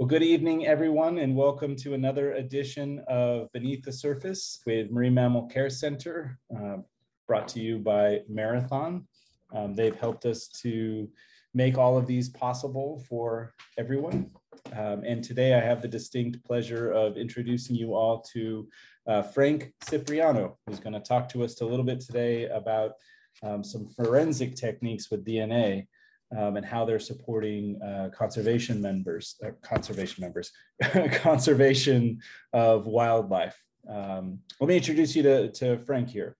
Well, good evening, everyone, and welcome to another edition of Beneath the Surface with Marine Mammal Care Center, uh, brought to you by Marathon. Um, they've helped us to make all of these possible for everyone. Um, and today I have the distinct pleasure of introducing you all to uh, Frank Cipriano, who's going to talk to us a little bit today about um, some forensic techniques with DNA um, and how they're supporting uh, conservation members, uh, conservation members, conservation of wildlife. Um, let me introduce you to, to Frank here.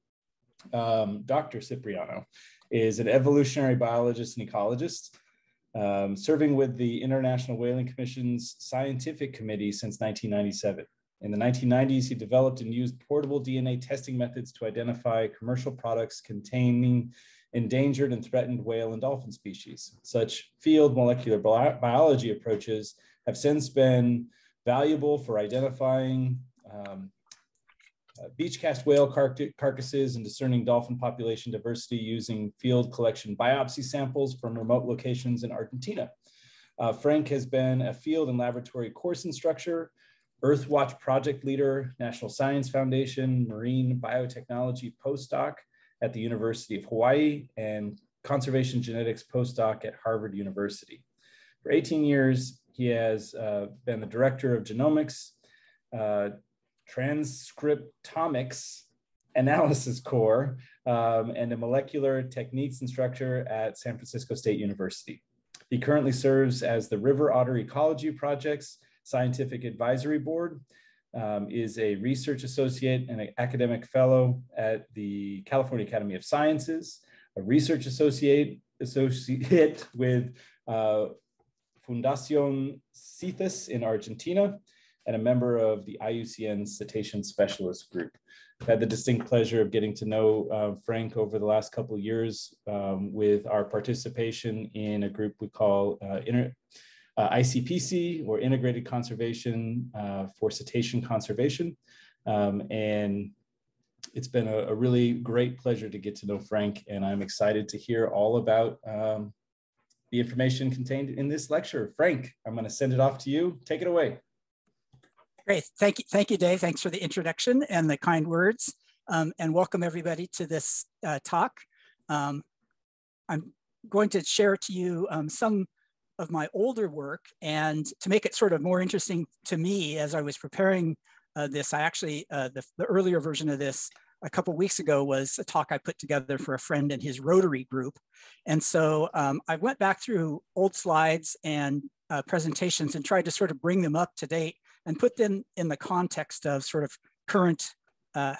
Um, Dr. Cipriano is an evolutionary biologist and ecologist, um, serving with the International Whaling Commission's Scientific Committee since 1997. In the 1990s, he developed and used portable DNA testing methods to identify commercial products containing endangered and threatened whale and dolphin species. Such field molecular biology approaches have since been valuable for identifying um, uh, beach cast whale car carcasses and discerning dolphin population diversity using field collection biopsy samples from remote locations in Argentina. Uh, Frank has been a field and laboratory course instructor, Earthwatch project leader, National Science Foundation, marine biotechnology postdoc, at the University of Hawaii and conservation genetics postdoc at Harvard University. For 18 years, he has uh, been the director of genomics, uh, transcriptomics analysis core, um, and a molecular techniques instructor at San Francisco State University. He currently serves as the River Otter Ecology Project's Scientific Advisory Board um, is a research associate and an academic fellow at the California Academy of Sciences, a research associate associate with uh, Fundación Cethus in Argentina, and a member of the IUCN Cetacean Specialist Group. I've had the distinct pleasure of getting to know uh, Frank over the last couple years um, with our participation in a group we call uh, Inter uh, ICPC or Integrated Conservation uh, for Cetacean Conservation. Um, and it's been a, a, really great pleasure to get to know Frank, and I'm excited to hear all about um, the information contained in this lecture. Frank, I'm going to send it off to you. Take it away. Great. Thank you, thank you, Dave. Thanks for the introduction and the kind words. Um, and welcome everybody to this uh, talk. Um, I'm going to share to you um, some of my older work. And to make it sort of more interesting to me as I was preparing uh, this, I actually, uh, the, the, earlier version of this a couple weeks ago was a talk I put together for a friend in his Rotary group. And so um, I went back through old slides and uh, presentations and tried to sort of bring them up to date and put them in the context of sort of current uh,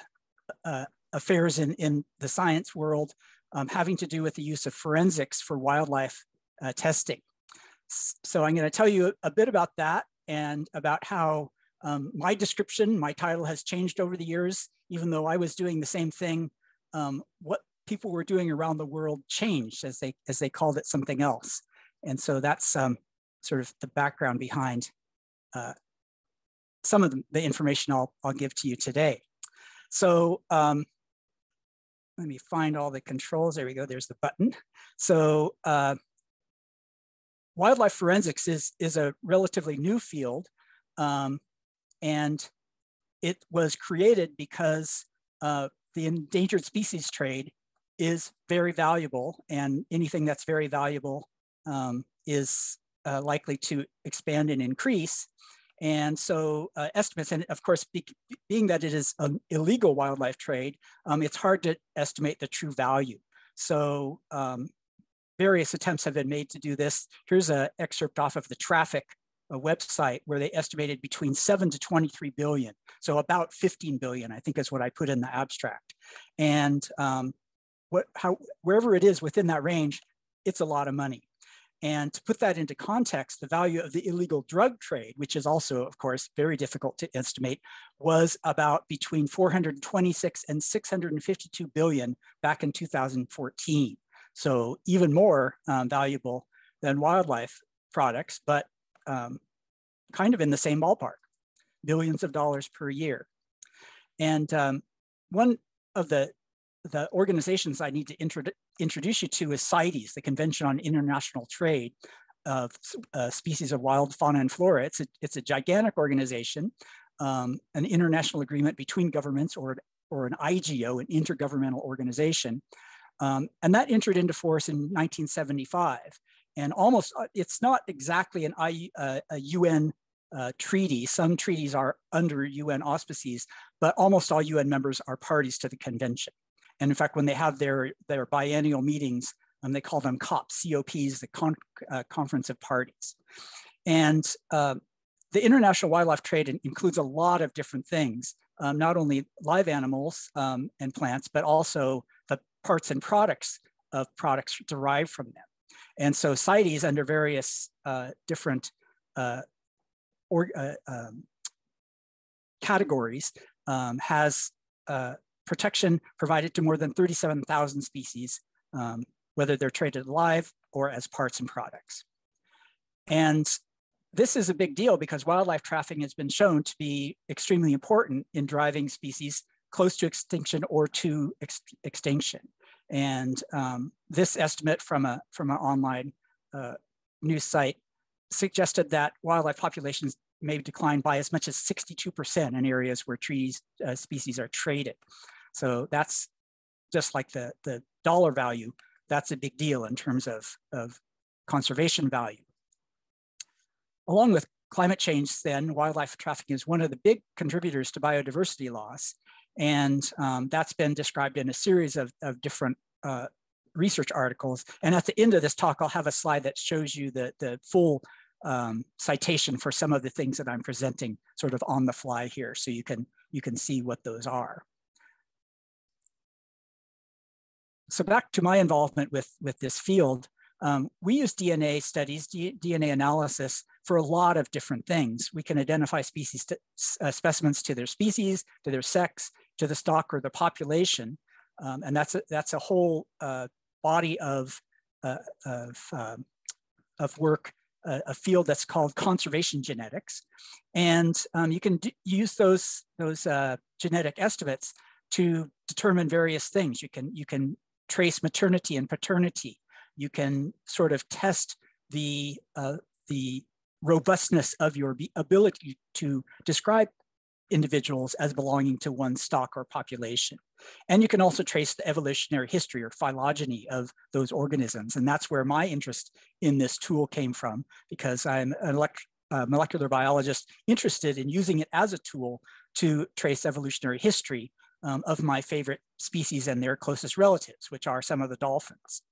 uh, affairs in, in the science world um, having to do with the use of forensics for wildlife uh, testing. So I'm going to tell you a bit about that and about how um, my description, my title has changed over the years, even though I was doing the same thing. Um, what people were doing around the world changed as they as they called it something else. And so that's um, sort of the background behind uh, some of the, the, information I'll, I'll give to you today. So um, let me find all the controls. There we go. There's the button. So uh, wildlife forensics is, is a relatively new field. Um, and it was created because uh, the endangered species trade is very valuable and anything that's very valuable um, is uh, likely to expand and increase. And so uh, estimates, and of course, be, being that it is an illegal wildlife trade, um, it's hard to estimate the true value. So um, various attempts have been made to do this. Here's an excerpt off of the traffic website where they estimated between 7 to 23 billion. So about 15 billion, I think is what I put in the abstract. And um, what, how, wherever it is within that range, it's a lot of money. And to put that into context, the value of the illegal drug trade, which is also, of course, very difficult to estimate, was about between 426 and 652 billion back in 2014. So even more um, valuable than wildlife products, but um, kind of in the same ballpark, billions of dollars per year. And um, one of the, the organizations I need to introdu introduce you to is CITES, the Convention on International Trade. of uh, species of wild fauna and flora. It's a, it's a gigantic organization, um, an international agreement between governments or, or an IGO, an intergovernmental organization. Um, and that entered into force in 1975. And almost, uh, it's not exactly an I, uh, a UN uh, treaty. Some treaties are under UN auspices, but almost all UN members are parties to the convention. And in fact, when they have their, their biennial meetings, um, they call them COPs, COPs, the Con uh, Conference of Parties. And uh, the international wildlife trade includes a lot of different things, um, not only live animals um, and plants, but also parts and products of products derived from them. And so CITES under various uh, different uh, or, uh, um, categories um, has uh, protection provided to more than 37,000 species, um, whether they're traded live or as parts and products. And this is a big deal because wildlife trafficking has been shown to be extremely important in driving species close to extinction or to ex extinction. And um, this estimate from a from an online uh, news site suggested that wildlife populations may decline by as much as 62% in areas where trees uh, species are traded. So that's just like the, the dollar value, that's a big deal in terms of, of conservation value. Along with climate change then, wildlife trafficking is one of the big contributors to biodiversity loss. And um, that's been described in a series of, of different uh, research articles. And at the end of this talk, I'll have a slide that shows you the, the full um, citation for some of the things that I'm presenting sort of on the fly here. So you can, you can see what those are. So back to my involvement with, with this field, um, we use DNA studies, D DNA analysis for a lot of different things. We can identify species uh, specimens to their species, to their sex, to the stock or the population. Um, and that's a, that's a whole uh, body of, uh, of, um, of work a, a, field that's called conservation genetics. And um, you can use those, those uh, genetic estimates to determine various things. You can, you can trace maternity and paternity. You can sort of test the, uh, the robustness of your ability to describe individuals as belonging to one stock or population. And you can also trace the evolutionary history or phylogeny of those organisms. And that's where my interest in this tool came from, because I'm an uh, molecular biologist interested in using it as a tool to trace evolutionary history um, of my favorite species and their closest relatives, which are some of the dolphins.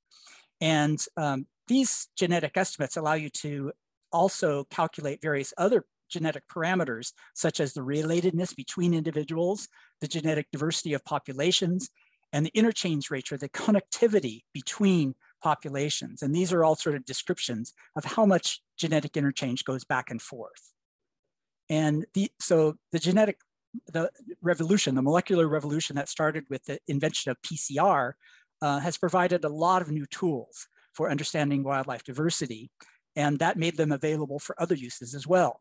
And um, these genetic estimates allow you to also calculate various other genetic parameters, such as the relatedness between individuals, the genetic diversity of populations, and the interchange rate or the connectivity between populations. And these are all sort of descriptions of how much genetic interchange goes back and forth. And the, so the genetic the revolution, the molecular revolution that started with the invention of PCR uh, has provided a lot of new tools for understanding wildlife diversity. And that made them available for other uses as well.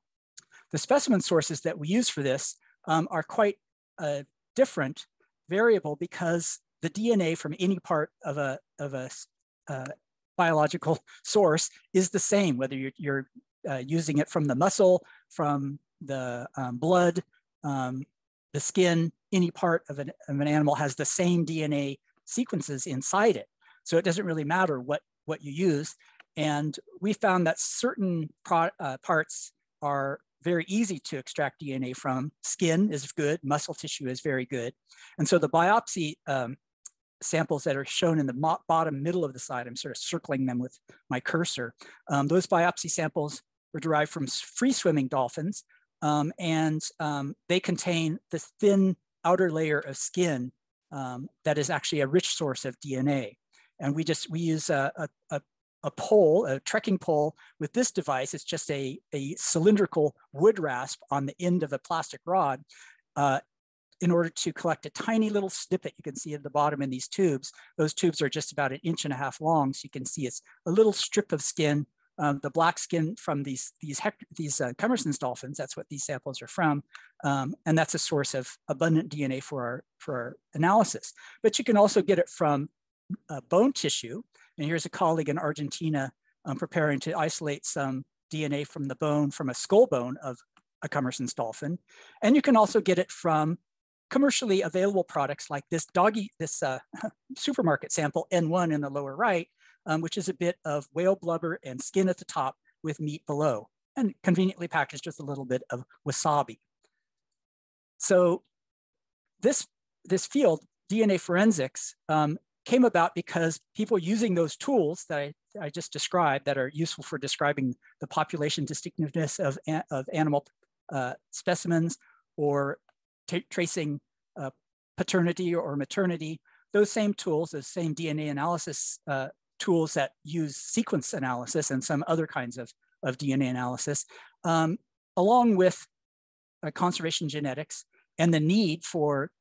The specimen sources that we use for this um, are quite uh, different, variable, because the DNA from any part of a, of a uh, biological source is the same, whether you're, you're uh, using it from the muscle, from the um, blood, um, the skin, any part of an, of an animal has the same DNA sequences inside it. So it doesn't really matter what, what you use. And we found that certain pro, uh, parts are very easy to extract DNA from. Skin is good, muscle tissue is very good. And so the biopsy um, samples that are shown in the bottom middle of the slide, I'm sort of circling them with my cursor. Um, those biopsy samples were derived from free swimming dolphins um, and um, they contain the thin outer layer of skin um, that is actually a rich source of DNA. And we just, we use a, a, a pole, a trekking pole with this device. It's just a, a cylindrical wood rasp on the end of a plastic rod uh, in order to collect a tiny little snippet you can see at the bottom in these tubes. Those tubes are just about an inch and a half long. So you can see it's a little strip of skin. Um, the black skin from these, these, these uh, Commerson's dolphins, that's what these samples are from. Um, and that's a source of abundant DNA for our, for our analysis. But you can also get it from uh, bone tissue. And here's a colleague in Argentina um, preparing to isolate some DNA from the bone, from a skull bone of a Commerson's dolphin. And you can also get it from commercially available products like this doggy, this uh, supermarket sample N1 in the lower right, um, which is a bit of whale blubber and skin at the top with meat below and conveniently packaged with a little bit of wasabi. So this, this field, DNA forensics, um, came about because people using those tools that I, I, just described that are useful for describing the population distinctiveness of, of animal uh, specimens or tracing uh, paternity or maternity, those same tools, those same DNA analysis uh, tools that use sequence analysis and some other kinds of, of DNA analysis, um, along with uh, conservation genetics and the need for,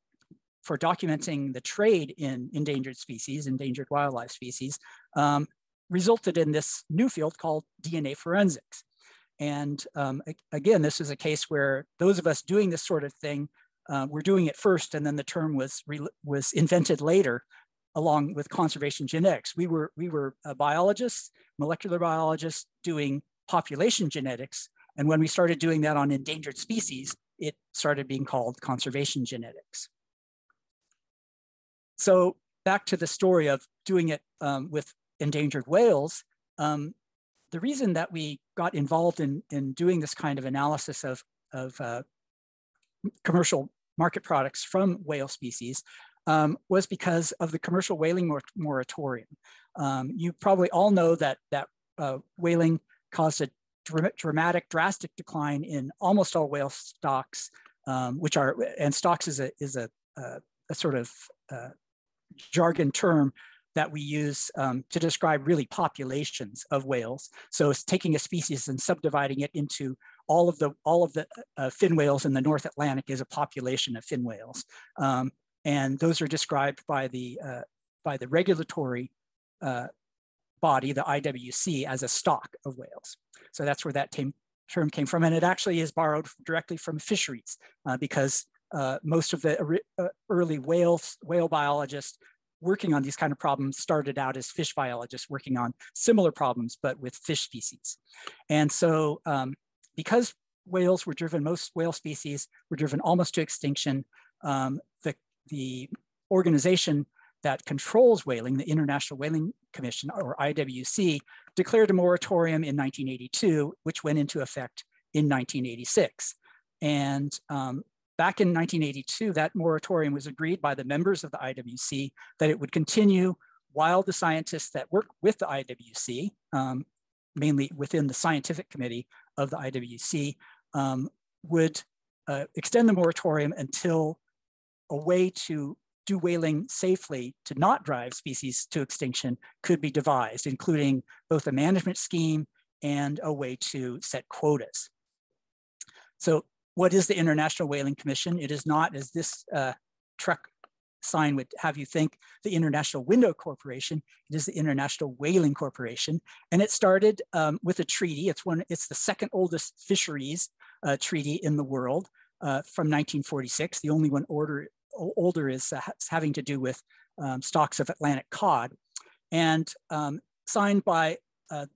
for documenting the trade in endangered species, endangered wildlife species, um, resulted in this new field called DNA forensics. And um, again, this is a case where those of us doing this sort of thing, uh, we're doing it first, and then the term was was invented later, along with conservation genetics. We were we were biologists, molecular biologists, doing population genetics, and when we started doing that on endangered species, it started being called conservation genetics. So back to the story of doing it um, with endangered whales. Um, the reason that we got involved in, in doing this kind of analysis of, of uh, commercial market products from whale species um, was because of the commercial whaling mor moratorium. Um, you probably all know that, that uh, whaling caused a dr dramatic, drastic decline in almost all whale stocks, um, which are, and stocks is a, is a, a, a sort of uh, jargon term that we use um, to describe really populations of whales. So it's taking a species and subdividing it into all of the all of the uh, fin whales in the North Atlantic is a population of fin whales, um, and those are described by the uh, by the regulatory uh, body, the IWC, as a stock of whales. So that's where that term came from, and it actually is borrowed directly from fisheries uh, because uh, most of the uh, early whales whale biologists working on these kind of problems started out as fish biologists working on similar problems, but with fish species. And so um, because whales were driven, most whale species were driven almost to extinction, um, the, the organization that controls whaling, the International Whaling Commission, or IWC, declared a moratorium in 1982, which went into effect in 1986. And um, Back in 1982, that moratorium was agreed by the members of the IWC that it would continue while the scientists that work with the IWC, um, mainly within the scientific committee of the IWC, um, would uh, extend the moratorium until a way to do whaling safely to not drive species to extinction could be devised, including both a management scheme and a way to set quotas. So what is the International Whaling Commission? It is not, as this uh, truck sign would have you think, the International Window Corporation. It is the International Whaling Corporation, and it started um, with a treaty. It's one. It's the second oldest fisheries uh, treaty in the world uh, from 1946. The only one order, older is uh, having to do with um, stocks of Atlantic cod, and um, signed by uh,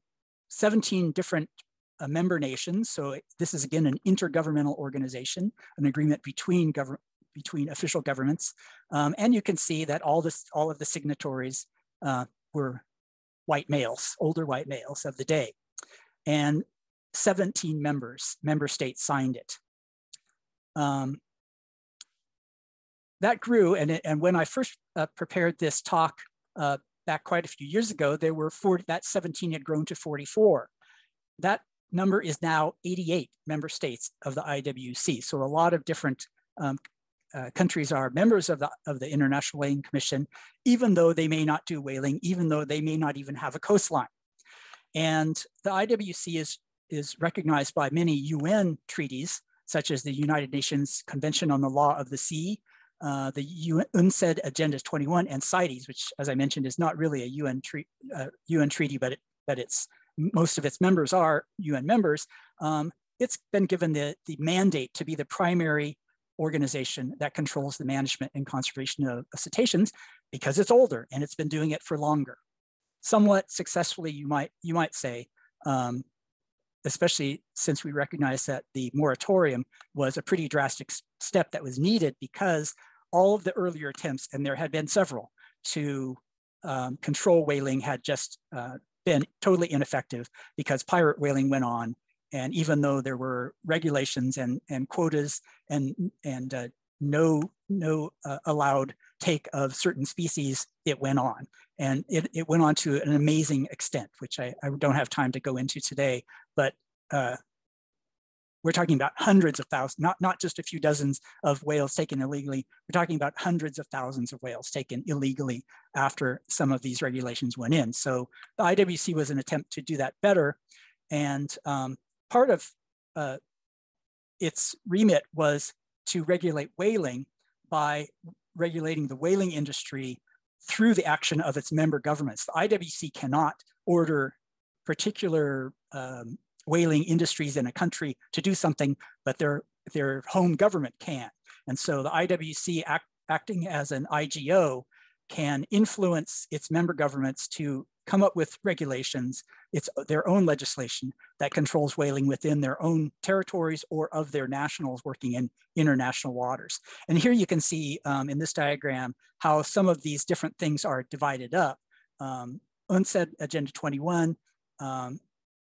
17 different uh, member nations. So this is again an intergovernmental organization, an agreement between government between official governments. Um, and you can see that all this, all of the signatories uh, were white males, older white males of the day. And 17 members, member states signed it. Um, that grew, and, it, and when I first uh, prepared this talk uh, back quite a few years ago, there were 40, that 17 had grown to 44. That number is now 88 member states of the IWC. So a lot of different um, uh, countries are members of the, of the International Whaling Commission, even though they may not do whaling, even though they may not even have a coastline. And the IWC is, is recognized by many UN treaties, such as the United Nations Convention on the Law of the Sea, uh, the UNCED Agenda 21, and CITES, which, as I mentioned, is not really a UN, tre uh, UN treaty, but, it, but it's most of its members are UN members, um, it's been given the, the mandate to be the primary organization that controls the management and conservation of, of cetaceans because it's older and it's been doing it for longer. somewhat successfully, you might, you might say, um, especially since we recognize that the moratorium was a pretty drastic step that was needed because all of the earlier attempts, and there had been several, to um, control whaling had just uh, been totally ineffective because pirate whaling went on. And even though there were regulations and, and quotas and, and uh, no, no uh, allowed take of certain species, it went on. And it, it went on to an amazing extent, which I, I don't have time to go into today, but uh, we're talking about hundreds of thousands, not, not just a few dozens of whales taken illegally. We're talking about hundreds of thousands of whales taken illegally after some of these regulations went in. So the IWC was an attempt to do that better. And um, part of uh, its remit was to regulate whaling by regulating the whaling industry through the action of its member governments. The IWC cannot order particular um, whaling industries in a country to do something, but their, their home government can't. And so the IWC act, acting as an IGO can influence its member governments to come up with regulations, it's their own legislation that controls whaling within their own territories or of their nationals working in international waters. And here you can see um, in this diagram how some of these different things are divided up. Um, UNCED Agenda 21 um,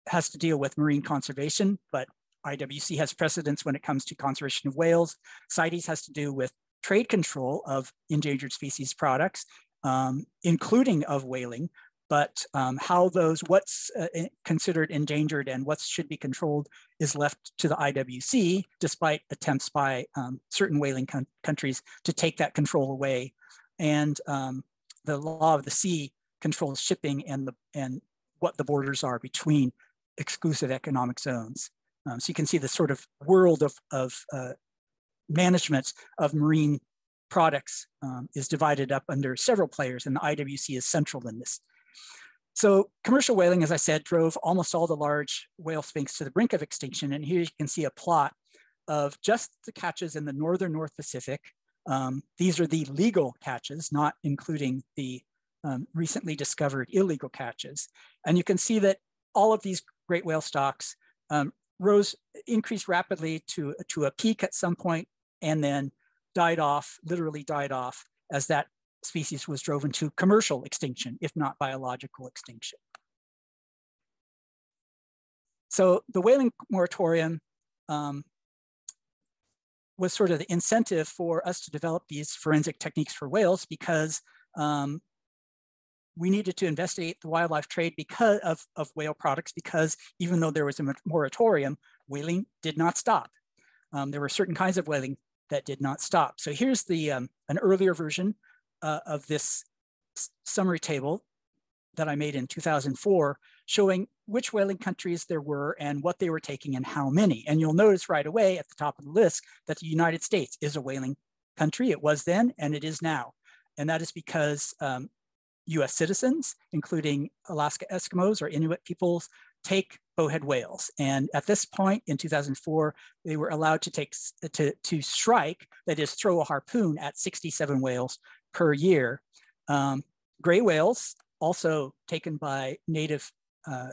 has to deal with marine conservation, but IWC has precedence when it comes to conservation of whales. CITES has to do with trade control of endangered species products, um, including of whaling, but um, how those, what's uh, considered endangered and what should be controlled is left to the IWC, despite attempts by um, certain whaling countries to take that control away. And um, the law of the sea controls shipping and, the, and what the borders are between exclusive economic zones. Um, so you can see the sort of world of, of uh, management of marine products um, is divided up under several players and the IWC is central in this. So commercial whaling, as I said, drove almost all the large whale sphinx to the brink of extinction. And here you can see a plot of just the catches in the Northern North Pacific. Um, these are the legal catches, not including the um, recently discovered illegal catches. And you can see that all of these great whale stocks um, rose, increased rapidly to, to a peak at some point and then died off, literally died off as that species was driven to commercial extinction, if not biological extinction. So the whaling moratorium um, was sort of the incentive for us to develop these forensic techniques for whales because um, we needed to investigate the wildlife trade because of, of whale products because even though there was a moratorium, whaling did not stop. Um, there were certain kinds of whaling that did not stop. So here's the um, an earlier version uh, of this summary table that I made in 2004 showing which whaling countries there were and what they were taking and how many. And you'll notice right away at the top of the list that the United States is a whaling country. It was then and it is now. And that is because um, US citizens, including Alaska Eskimos or Inuit peoples, take bowhead whales. And at this point in 2004, they were allowed to take to, to strike, that is throw a harpoon at 67 whales per year. Um, gray whales, also taken by native uh,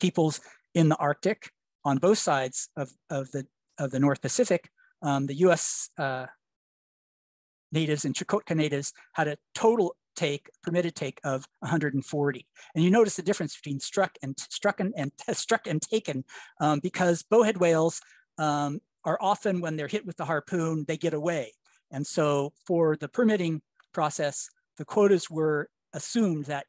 peoples in the Arctic on both sides of, of, the, of the North Pacific. Um, the US uh, natives and Chukotka natives had a total take, permitted take of 140. And you notice the difference between struck and struck and, and struck and taken um, because bowhead whales um, are often when they're hit with the harpoon, they get away. And so for the permitting process, the quotas were assumed that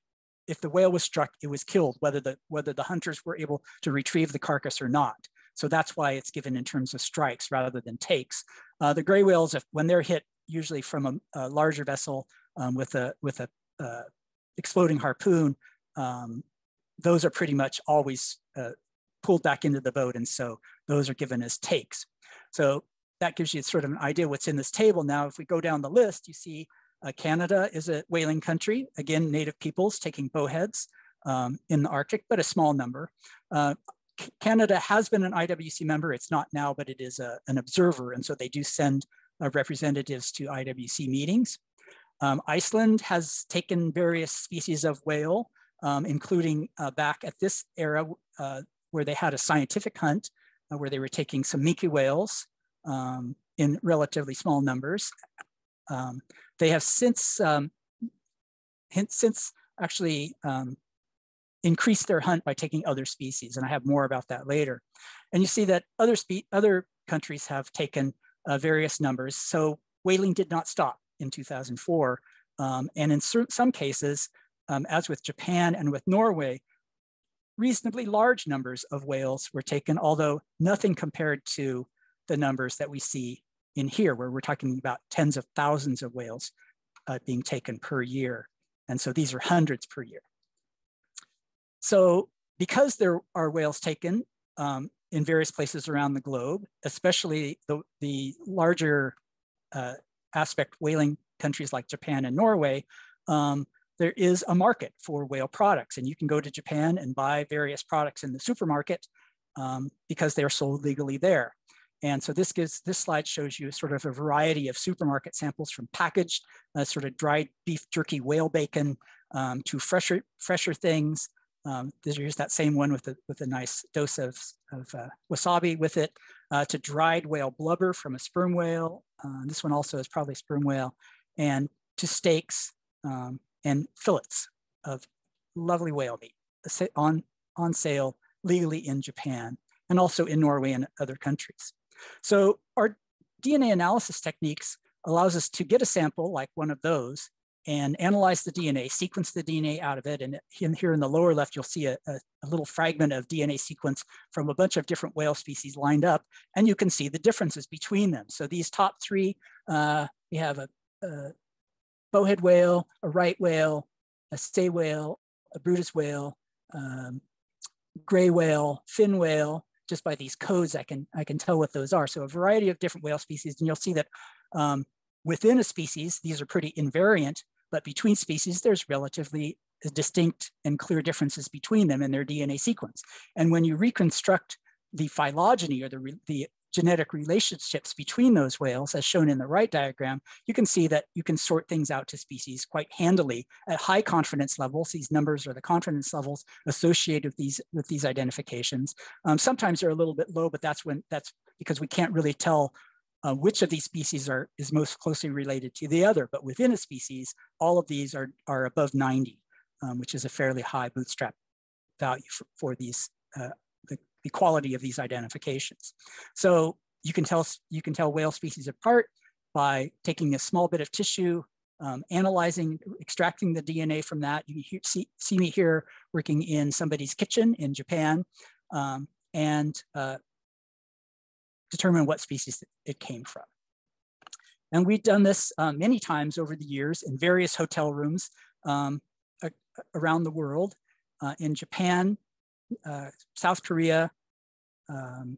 if the whale was struck, it was killed, whether the, whether the hunters were able to retrieve the carcass or not. So that's why it's given in terms of strikes rather than takes. Uh, the gray whales, if, when they're hit usually from a, a larger vessel, um, with a with a uh, exploding harpoon, um, those are pretty much always uh, pulled back into the boat, and so those are given as takes. So that gives you sort of an idea what's in this table. Now, if we go down the list, you see uh, Canada is a whaling country. Again, native peoples taking bowheads um, in the Arctic, but a small number. Uh, Canada has been an IWC member. It's not now, but it is a, an observer. And so they do send uh, representatives to IWC meetings. Um, Iceland has taken various species of whale. um, including uh, back at this era uh, where they had a scientific hunt uh, where they were taking some minke whales um, in relatively small numbers. Um, they have since, um, since actually um, increased their hunt by taking other species, and I have more about that later. And you see that other, other countries have taken uh, various numbers. So whaling did not stop in 2004. Um, and in some cases, um, as with Japan and with Norway, reasonably large numbers of whales were taken, although nothing compared to the numbers that we see in here, where we're talking about tens of thousands of whales uh, being taken per year. And so these are hundreds per year. So because there are whales taken um, in various places around the globe, especially the, the larger uh, aspect whaling countries like Japan and Norway, um, there is a market for whale products. And you can go to Japan and buy various products in the supermarket um, because they're sold legally there. And so this gives this slide shows you sort of a variety of supermarket samples from packaged uh, sort of dried beef jerky whale bacon um, to fresher fresher things. Um, there's that same one with a with a nice dose of, of uh, wasabi with it uh, to dried whale blubber from a sperm whale. Uh, this one also is probably sperm whale and to steaks um, and fillets of lovely whale meat on, on sale legally in Japan and also in Norway and other countries. So our DNA analysis techniques allows us to get a sample like one of those and analyze the DNA, sequence the DNA out of it. And in, here in the lower left, you'll see a, a, a, little fragment of DNA sequence from a bunch of different whale species lined up, and you can see the differences between them. So these top three, uh, we have a, a bowhead whale, a right whale, a sei whale, a Bryde's whale, um, gray whale, fin whale, just by these codes, I can, I can tell what those are. So a variety of different whale species, and you'll see that um, within a species, these are pretty invariant, but between species, there's relatively distinct and clear differences between them in their DNA sequence. And when you reconstruct the phylogeny or the, the genetic relationships between those whales, as shown in the right diagram, you can see that you can sort things out to species quite handily at high confidence levels. These numbers are the confidence levels associated with these, with these identifications. Um, sometimes they're a little bit low, but that's when that's because we can't really tell uh, which of these species are is most closely related to the other. But within a species, all of these are, are above 90, um, which is a fairly high bootstrap value for, for these uh, the quality of these identifications. So you can tell, you can tell whale species apart by taking a small bit of tissue, um, analyzing, extracting the DNA from that. You hear, see, see me here working in somebody's kitchen in Japan um, and uh, determine what species it came from. And we've done this uh, many times over the years in various hotel rooms um, around the world. Uh, in Japan, uh, South Korea, um,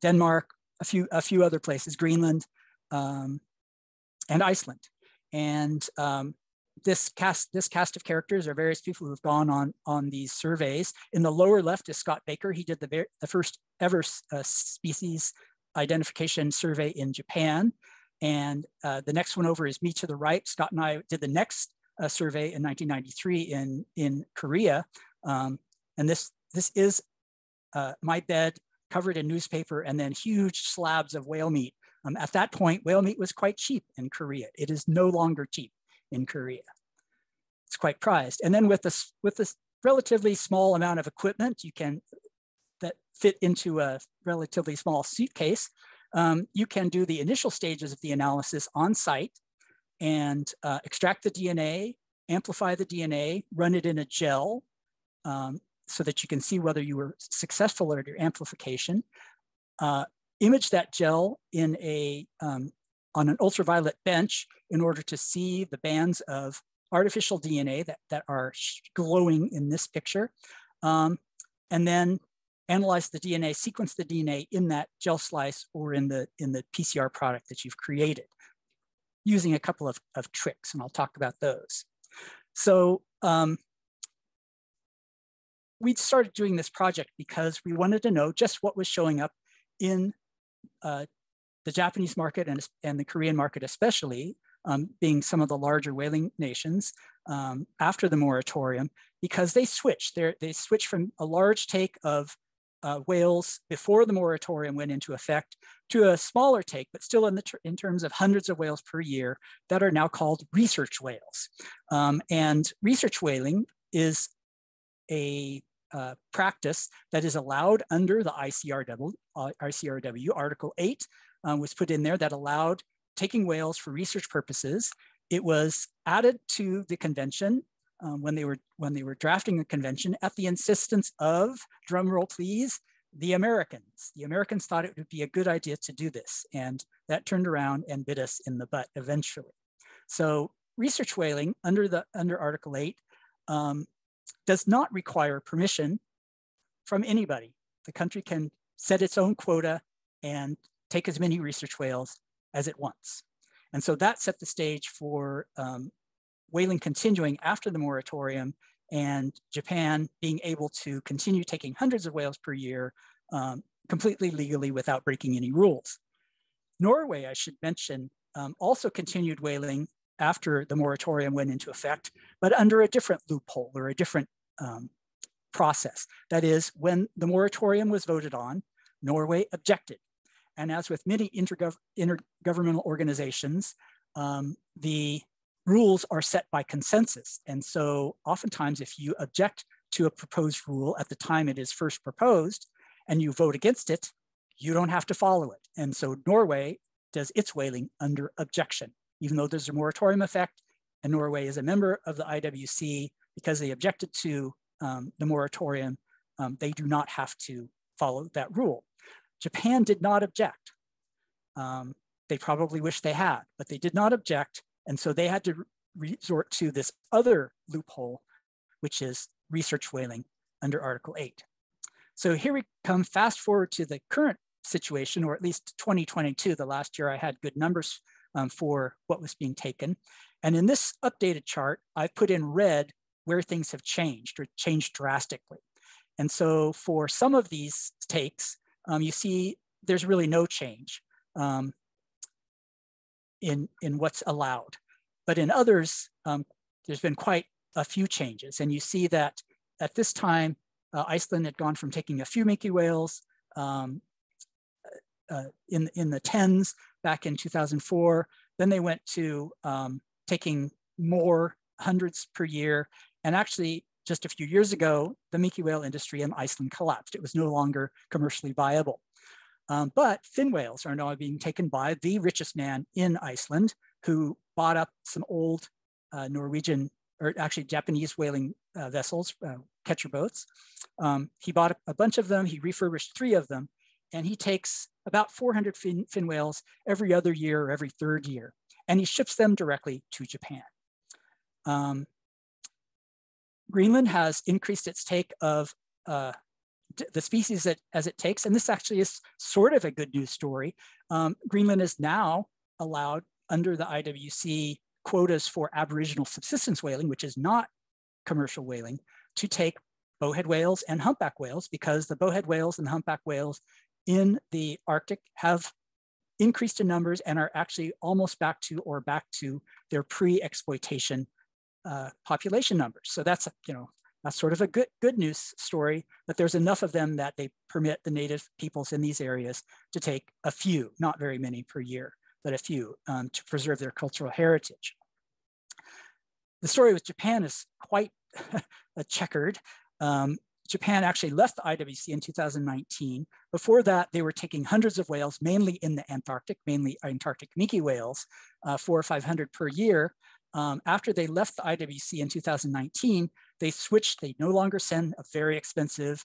Denmark, a few, a few other places, Greenland, um, and Iceland. And um, this cast, this cast of characters are various people who have gone on, on these surveys. In the lower left is Scott Baker. He did the, the first ever uh, species identification survey in Japan. And uh, the next one over is me to the right. Scott and I did the next uh, survey in 1993 in, in Korea. Um, and this, this is uh, my bed covered in newspaper and then huge slabs of whale meat. Um, at that point, whale meat was quite cheap in Korea. It is no longer cheap in Korea. It's quite prized. And then with this, with this relatively small amount of equipment, you can that fit into a relatively small suitcase, um, you can do the initial stages of the analysis on site and uh, extract the DNA, amplify the DNA, run it in a gel, um, so that you can see whether you were successful at your amplification. Uh, image that gel in a, um, on an ultraviolet bench in order to see the bands of artificial DNA that, that are glowing in this picture. Um, and then analyze the DNA, sequence the DNA in that gel slice or in the, in the PCR product that you've created using a couple of, of tricks, and I'll talk about those. So um, we started doing this project because we wanted to know just what was showing up in uh, the Japanese market and, and the Korean market especially um, being some of the larger whaling nations um, after the moratorium because they switched. They're, they switched from a large take of uh, whales before the moratorium went into effect to a smaller take, but still in, the in terms of hundreds of whales per year that are now called research whales. Um, and research whaling is a uh, practice that is allowed under the ICRW, uh, ICRW Article 8 um, was put in there that allowed taking whales for research purposes. It was added to the convention um, when they were when they were drafting the convention at the insistence of drumroll please the Americans. The Americans thought it would be a good idea to do this, and that turned around and bit us in the butt eventually. So research whaling under the under Article 8 um, does not require permission from anybody. The country can set its own quota and take as many research whales as it wants. And so that set the stage for um, whaling continuing after the moratorium and Japan being able to continue taking hundreds of whales per year um, completely legally without breaking any rules. Norway, I should mention, um, also continued whaling after the moratorium went into effect, but under a different loophole or a different um, process. That is, when the moratorium was voted on, Norway objected. And as with many intergov intergovernmental organizations, um, the rules are set by consensus. And so oftentimes if you object to a proposed rule at the time it is first proposed and you vote against it, you don't have to follow it. And so Norway does its whaling under objection, even though there's a moratorium effect and Norway is a member of the IWC because they objected to um, the moratorium, um, they do not have to follow that rule. Japan did not object. Um, they probably wish they had, but they did not object and so they had to resort to this other loophole, which is research whaling under Article 8. So here we come fast forward to the current situation, or at least 2022, the last year I had good numbers um, for what was being taken. And in this updated chart, I've put in red where things have changed or changed drastically. And so for some of these takes, um, you see there's really no change. Um, in, in what's allowed. But in others, um, there's been quite a few changes. And you see that at this time, uh, Iceland had gone from taking a few minke whales um, uh, in, in the tens back in 2004. Then they went to um, taking more hundreds per year. And actually, just a few years ago, the minke whale industry in Iceland collapsed. It was no longer commercially viable. Um, but fin whales are now being taken by the richest man in Iceland, who bought up some old uh, Norwegian, or actually Japanese whaling uh, vessels, uh, catcher boats. Um, he bought a bunch of them, he refurbished three of them, and he takes about 400 fin, fin whales every other year or every third year, and he ships them directly to Japan. Um, Greenland has increased its take of uh, the species that as it takes, and this actually is sort of a good news story. Um, Greenland is now allowed under the IWC quotas for Aboriginal subsistence whaling, which is not commercial whaling, to take bowhead whales and humpback whales because the bowhead whales and humpback whales in the Arctic have increased in numbers and are actually almost back to or back to their pre-exploitation uh, population numbers. So that's you know that's sort of a good, good news story that there's enough of them that they permit the native peoples in these areas to take a few, not very many per year, but a few um, to preserve their cultural heritage. The story with Japan is quite a checkered. Um, Japan actually left the IWC in 2019. Before that, they were taking hundreds of whales, mainly in the Antarctic, mainly Antarctic minke whales, uh, four or 500 per year. Um, after they left the IWC in 2019, they switched, they no longer send a very expensive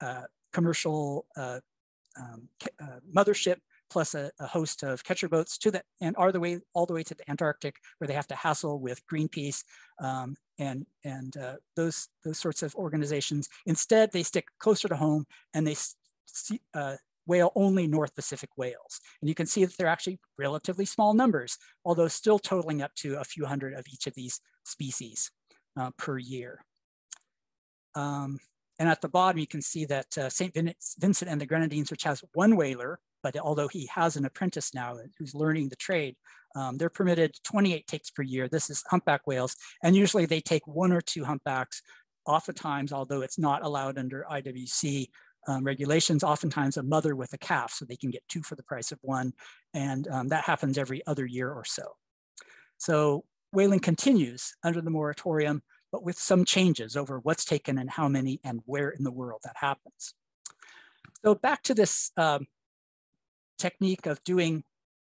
uh, commercial uh, um, uh, mothership plus a, a, host of catcher boats to the and are the way all the way to the Antarctic where they have to hassle with Greenpeace um, and and uh, those those sorts of organizations. Instead, they stick closer to home and they see, whale only North Pacific whales. And you can see that they're actually relatively small numbers, although still totaling up to a few hundred of each of these species uh, per year. Um, and at the bottom, you can see that uh, St. Vincent and the Grenadines, which has one whaler, but although he has an apprentice now who's learning the trade, Um, they're permitted 28 takes per year. This is humpback whales. And usually they take one or two humpbacks. Oftentimes, although it's not allowed under IWC um, regulations, oftentimes a mother with a calf, so they can get two for the price of one. And um, that happens every other year or so. So whaling continues under the moratorium, but with some changes over what's taken and how many and where in the world that happens. So back to this um, technique of doing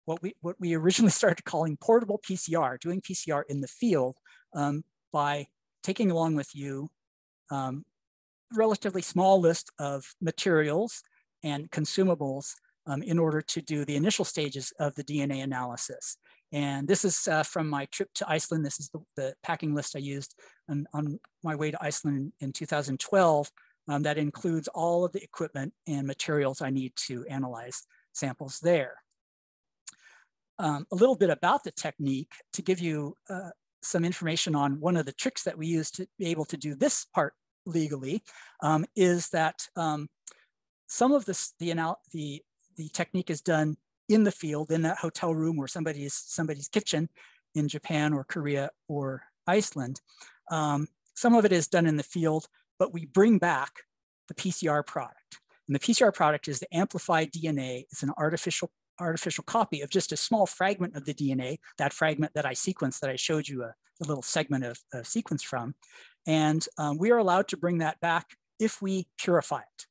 what we, what we originally started calling portable PCR, doing PCR in the field um, by taking along with you um, relatively small list of materials and consumables um, in order to do the initial stages of the DNA analysis. And this is uh, from my trip to Iceland. This is the, the packing list I used on, on, my way to Iceland in 2012. Um, that includes all of the equipment and materials I need to analyze samples there. Um, a little bit about the technique to give you uh, some information on one of the tricks that we use to be able to do this part legally um, is that um, some of this, the, the, the technique is done in the field, in that hotel room or somebody's, somebody's kitchen in Japan or Korea or Iceland. Um, some of it is done in the field, but we bring back the PCR product. And the PCR product is the amplified DNA. It's an artificial artificial copy of just a small fragment of the DNA, that fragment that I sequenced that I showed you a, a little segment of, of, sequence from. And um, we are allowed to bring that back if we purify it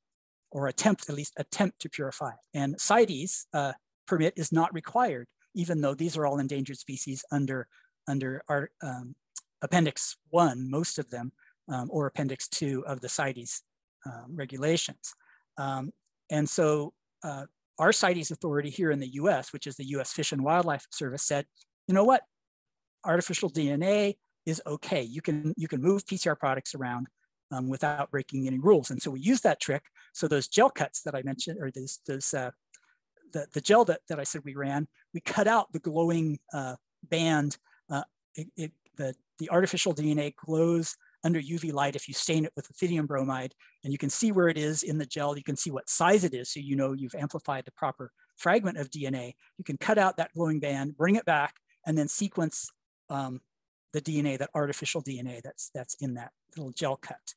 or attempt, at least attempt to purify it. And CITES uh, permit is not required, even though these are all endangered species under, under our um, Appendix 1, most of them, um, or Appendix 2 of the CITES um, regulations. Um, and so uh, our CITES authority here in the US, which is the US Fish and Wildlife Service said, you know what, artificial DNA is okay. You can, you can move PCR products around um, without breaking any rules. And so we use that trick. So those gel cuts that I mentioned, or those, those uh, the, the gel that, that I said we ran, we cut out the glowing uh, band. Uh, it, it, the, the artificial DNA glows under UV light if you stain it with ethidium bromide and you can see where it is in the gel. You can see what size it is so you know you've amplified the proper fragment of DNA. You can cut out that glowing band, bring it back, and then sequence um, the DNA, that artificial DNA that's, that's in that little gel cut.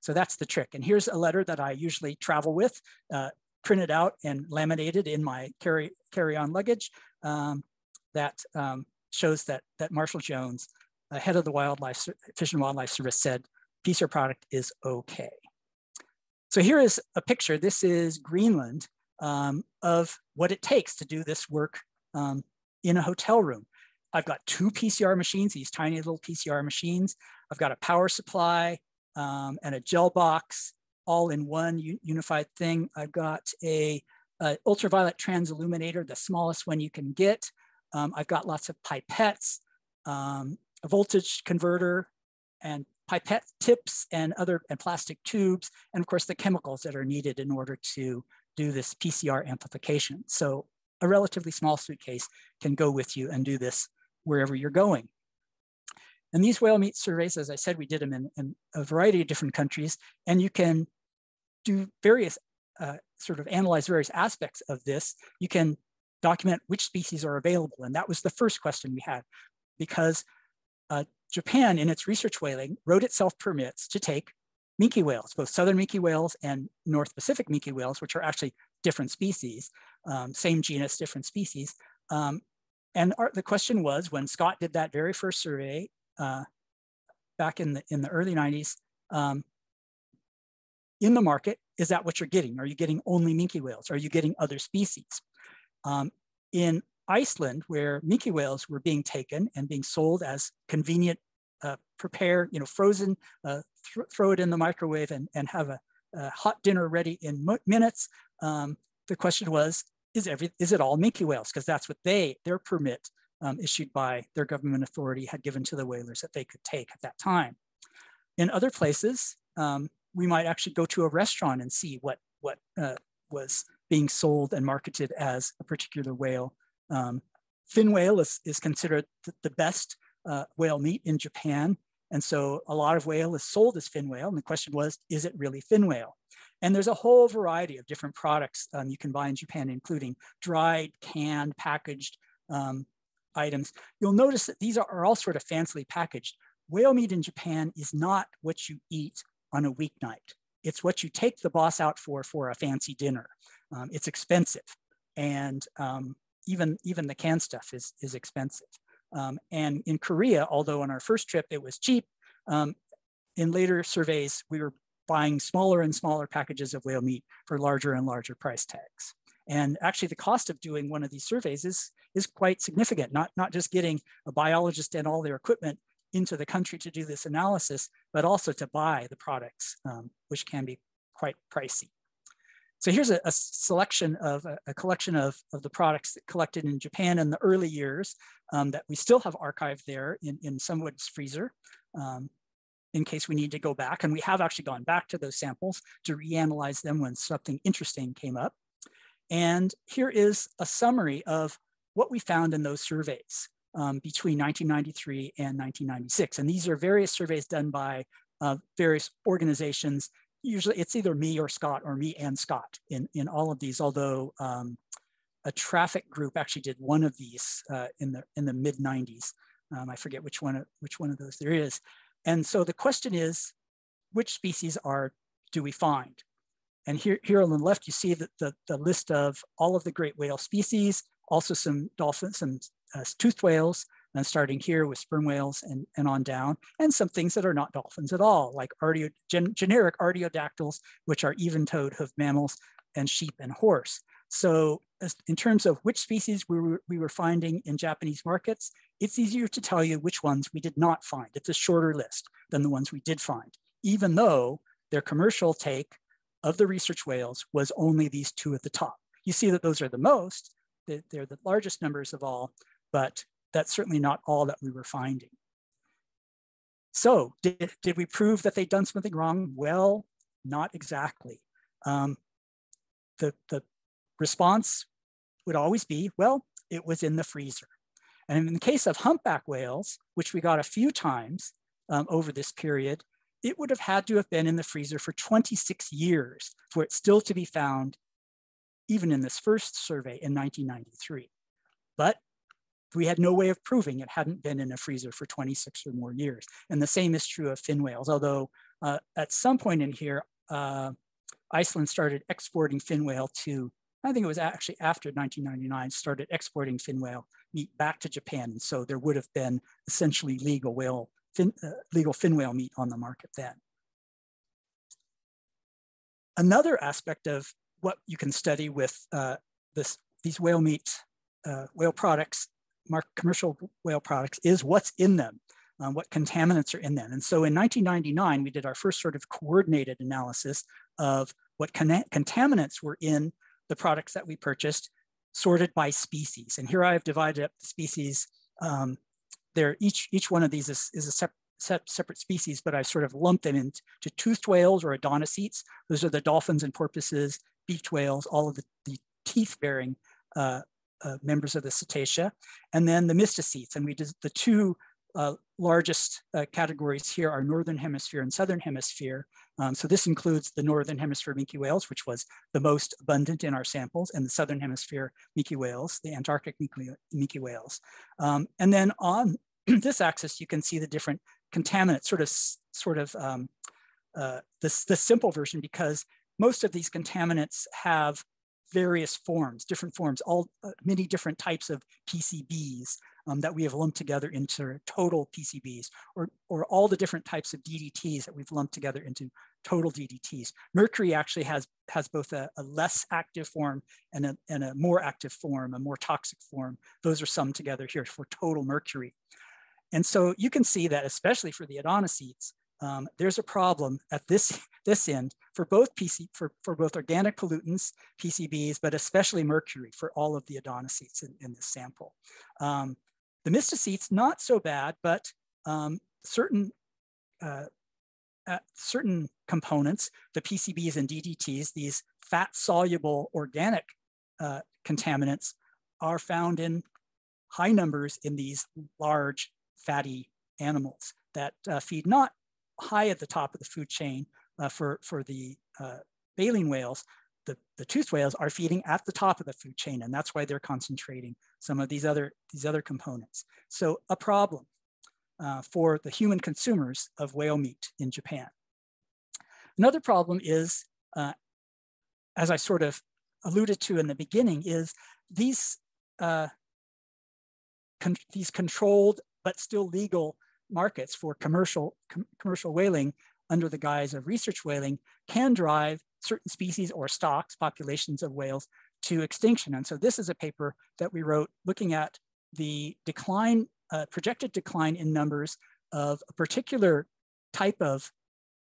So that's the trick. And here's a letter that I usually travel with, uh, printed out and laminated in my carry, carry-on luggage um, that um, shows that, that Marshall Jones head of the Wildlife Fish and Wildlife Service said, PCR product is okay. So here is a picture. This is Greenland um, of what it takes to do this work um, in a hotel room. I've got two PCR machines, these tiny little PCR machines. I've got a power supply um, and a gel box all in one unified thing. I've got a, a ultraviolet transilluminator, the smallest one you can get. Um, I've got lots of pipettes, um, a voltage converter and pipette tips and other and plastic tubes, and of course the chemicals that are needed in order to do this PCR amplification. So a relatively small suitcase can go with you and do this wherever you're going. And these whale meat surveys, as I said, we did them in, in a variety of different countries, and you can do various, uh, sort of analyze various aspects of this. You can document which species are available, and that was the first question we had, because uh, Japan, in its research whaling, wrote itself permits to take minke whales, both southern minke whales and North Pacific minke whales, which are actually different species, um, same genus, different species. Um, and our, the question was, when Scott did that very first survey uh, back in the, in the early 90s, um, in the market, is that what you're getting? Are you getting only minke whales? Are you getting other species? Um, in Iceland, where minke whales were being taken and being sold as convenient, uh, prepare, you know, frozen, uh, th throw it in the microwave and, and have a, a hot dinner ready in minutes. Um, the question was, is, every, is it all minke whales? Because that's what they, their permit um, issued by their government authority had given to the whalers that they could take at that time. In other places, um, we might actually go to a restaurant and see what, what uh, was being sold and marketed as a particular whale um, fin whale is, is considered the best uh, whale meat in Japan. And so a lot of whale is sold as fin whale. And the question was, is it really fin whale? And there's a whole variety of different products um, you can buy in Japan, including dried, canned, packaged um, items, you'll notice that these are, all sort of fancily packaged. Whale meat in Japan is not what you eat on a weeknight. It's what you take the boss out for for a fancy dinner. Um, it's expensive, and um, even even the canned stuff is is expensive. Um, and in Korea, although on our first trip it was cheap, um, in later surveys we were buying smaller and smaller packages of whale meat for larger and larger price tags. And actually the cost of doing one of these surveys is, is quite significant, not, not just getting a biologist and all their equipment into the country to do this analysis, but also to buy the products, um, which can be quite pricey. So here's a, a selection of a, a, collection of, of the products that collected in Japan in the early years um, that we still have archived there in, in Sumwood's freezer um, in case we need to go back. And we have actually gone back to those samples to reanalyze them when something interesting came up. And here is a summary of what we found in those surveys um, between 1993 and 1996. And these are various surveys done by uh, various organizations. Usually it's either me or Scott or me and Scott in, in all of these, although um, a traffic group actually did one of these uh, in the, in the mid 90s. Um, I forget which one, of which one of those there is. And so the question is, which species are do we find? And here, here on the left, you see the, the, the list of all of the great whale species, also some dolphins, some uh, toothed whales, and starting here with sperm whales and, and on down, and some things that are not dolphins at all, like artio, gen, generic artiodactyls, which are even-toed hoof mammals, and sheep and horse. So in terms of which species we were, we were finding in Japanese markets, it's easier to tell you which ones we did not find. It's a shorter list than the ones we did find, even though their commercial take of the research whales was only these two at the top. You see that those are the most, they're the largest numbers of all, but that's certainly not all that we were finding. So did, did we prove that they'd done something wrong? Well, not exactly. Um, the, the response would always be, well, it was in the freezer. And in the case of humpback whales, which we got a few times um, over this period, it would have had to have been in the freezer for 26 years for it still to be found, even in this first survey in 1993. But we had no way of proving it hadn't been in a freezer for 26 or more years. And the same is true of fin whales, although uh, at some point in here, uh, Iceland started exporting fin whale to, I think it was actually after 1999, started exporting fin whale meat back to Japan. And so there would have been essentially legal whale, fin, uh, legal fin whale meat on the market then. Another aspect of what you can study with uh, this, these whale meat, uh, whale products commercial whale products is what's in them, um, what contaminants are in them. And so in 1999, we did our first sort of coordinated analysis of what con contaminants were in the products that we purchased, sorted by species. And here I have divided up the species. Um, there, each, each one of these is, is a separate separate species, but I sort of lumped them into toothed whales or odontocetes. Those are the dolphins and porpoises, beaked whales, all of the, the teeth-bearing uh, uh, members of the cetacea, and then the mysticetes. And we did the two uh, largest uh, categories here are Northern Hemisphere and Southern Hemisphere. Um, so this includes the Northern Hemisphere minke whales, which was the most abundant in our samples, and the Southern Hemisphere minke whales, the Antarctic minke whales. Um, and then on this axis, you can see the different contaminants, sort of, sort of um, uh, this, the simple version, because most of these contaminants have various forms, different forms, all uh, many different types of PCBs um, that we have lumped together into total PCBs, or, or all the different types of DDTs that we've lumped together into total DDTs. Mercury actually has, has both a, a less active form and a, and a more active form, a more toxic form. Those are summed together here for total mercury. And so you can see that, especially for the odontocetes, um, there's a problem at this, this end for both PC, for, for both organic pollutants, PCBs, but especially mercury for all of the odontocetes in, in this sample. Um, the mysticetes, not so bad, but um, certain, uh, uh, certain components, the PCBs and DDTs, these fat-soluble organic uh, contaminants are found in high numbers in these large fatty animals that uh, feed not high at the top of the food chain uh, for, for the uh, baleen whales, the, the toothed whales are feeding at the top of the food chain, and that's why they're concentrating some of these other, these other components. So a problem uh, for the human consumers of whale meat in Japan. Another problem is, uh, as I sort of alluded to in the beginning, is these, uh, con these controlled but still legal markets for commercial, com commercial whaling under the guise of research whaling can drive certain species or stocks, populations of whales to extinction. And so this is a paper that we wrote looking at the decline, uh, projected decline in numbers of a particular type of,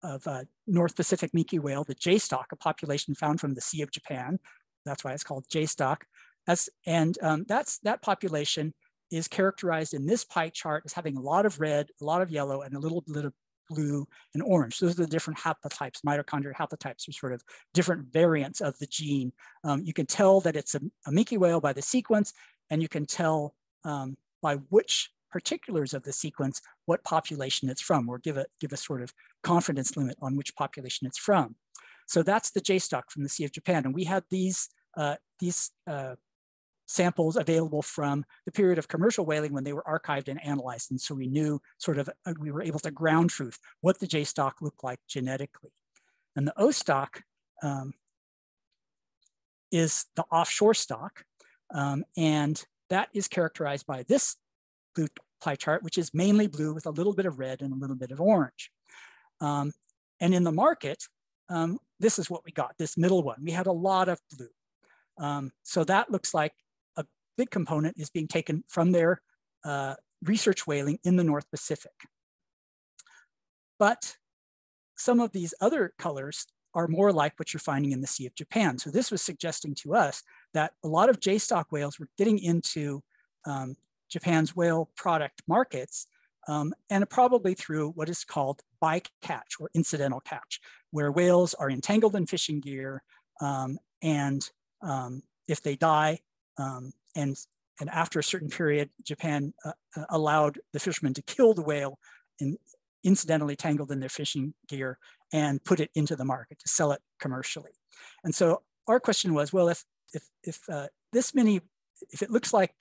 of uh, North Pacific minke whale, the J stock, a population found from the Sea of Japan. That's why it's called J stock. That's, and um, that's, that population is characterized in this pie chart as having a lot of red, a lot of yellow, and a little bit of blue, and orange. Those are the different haplotypes. Mitochondrial haplotypes are sort of different variants of the gene. Um, you can tell that it's a, a minke whale by the sequence, and you can tell um, by which particulars of the sequence what population it's from, or give a, give a sort of confidence limit on which population it's from. So that's the J stock from the Sea of Japan. And we had these, uh, these uh, samples available from the period of commercial whaling when they were archived and analyzed. And so we knew sort of, uh, we were able to ground truth what the J stock looked like genetically. And the O stock um, is the offshore stock. Um, and that is characterized by this blue pie chart, which is mainly blue with a little bit of red and a little bit of orange. Um, and in the market, um, this is what we got, this middle one. We had a lot of blue. Um, so that looks like big component is being taken from their uh, research whaling in the North Pacific. But some of these other colors are more like what you're finding in the Sea of Japan. So this was suggesting to us that a lot of J-stock whales were getting into um, Japan's whale product markets um, and probably through what is called bycatch or incidental catch, where whales are entangled in fishing gear um, and um, if they die, um, and, and after a certain period, Japan uh, uh, allowed the fishermen to kill the whale and incidentally tangled in their fishing gear and put it into the market to sell it commercially. And so our question was, well, if, if, if uh, this many, if it looks like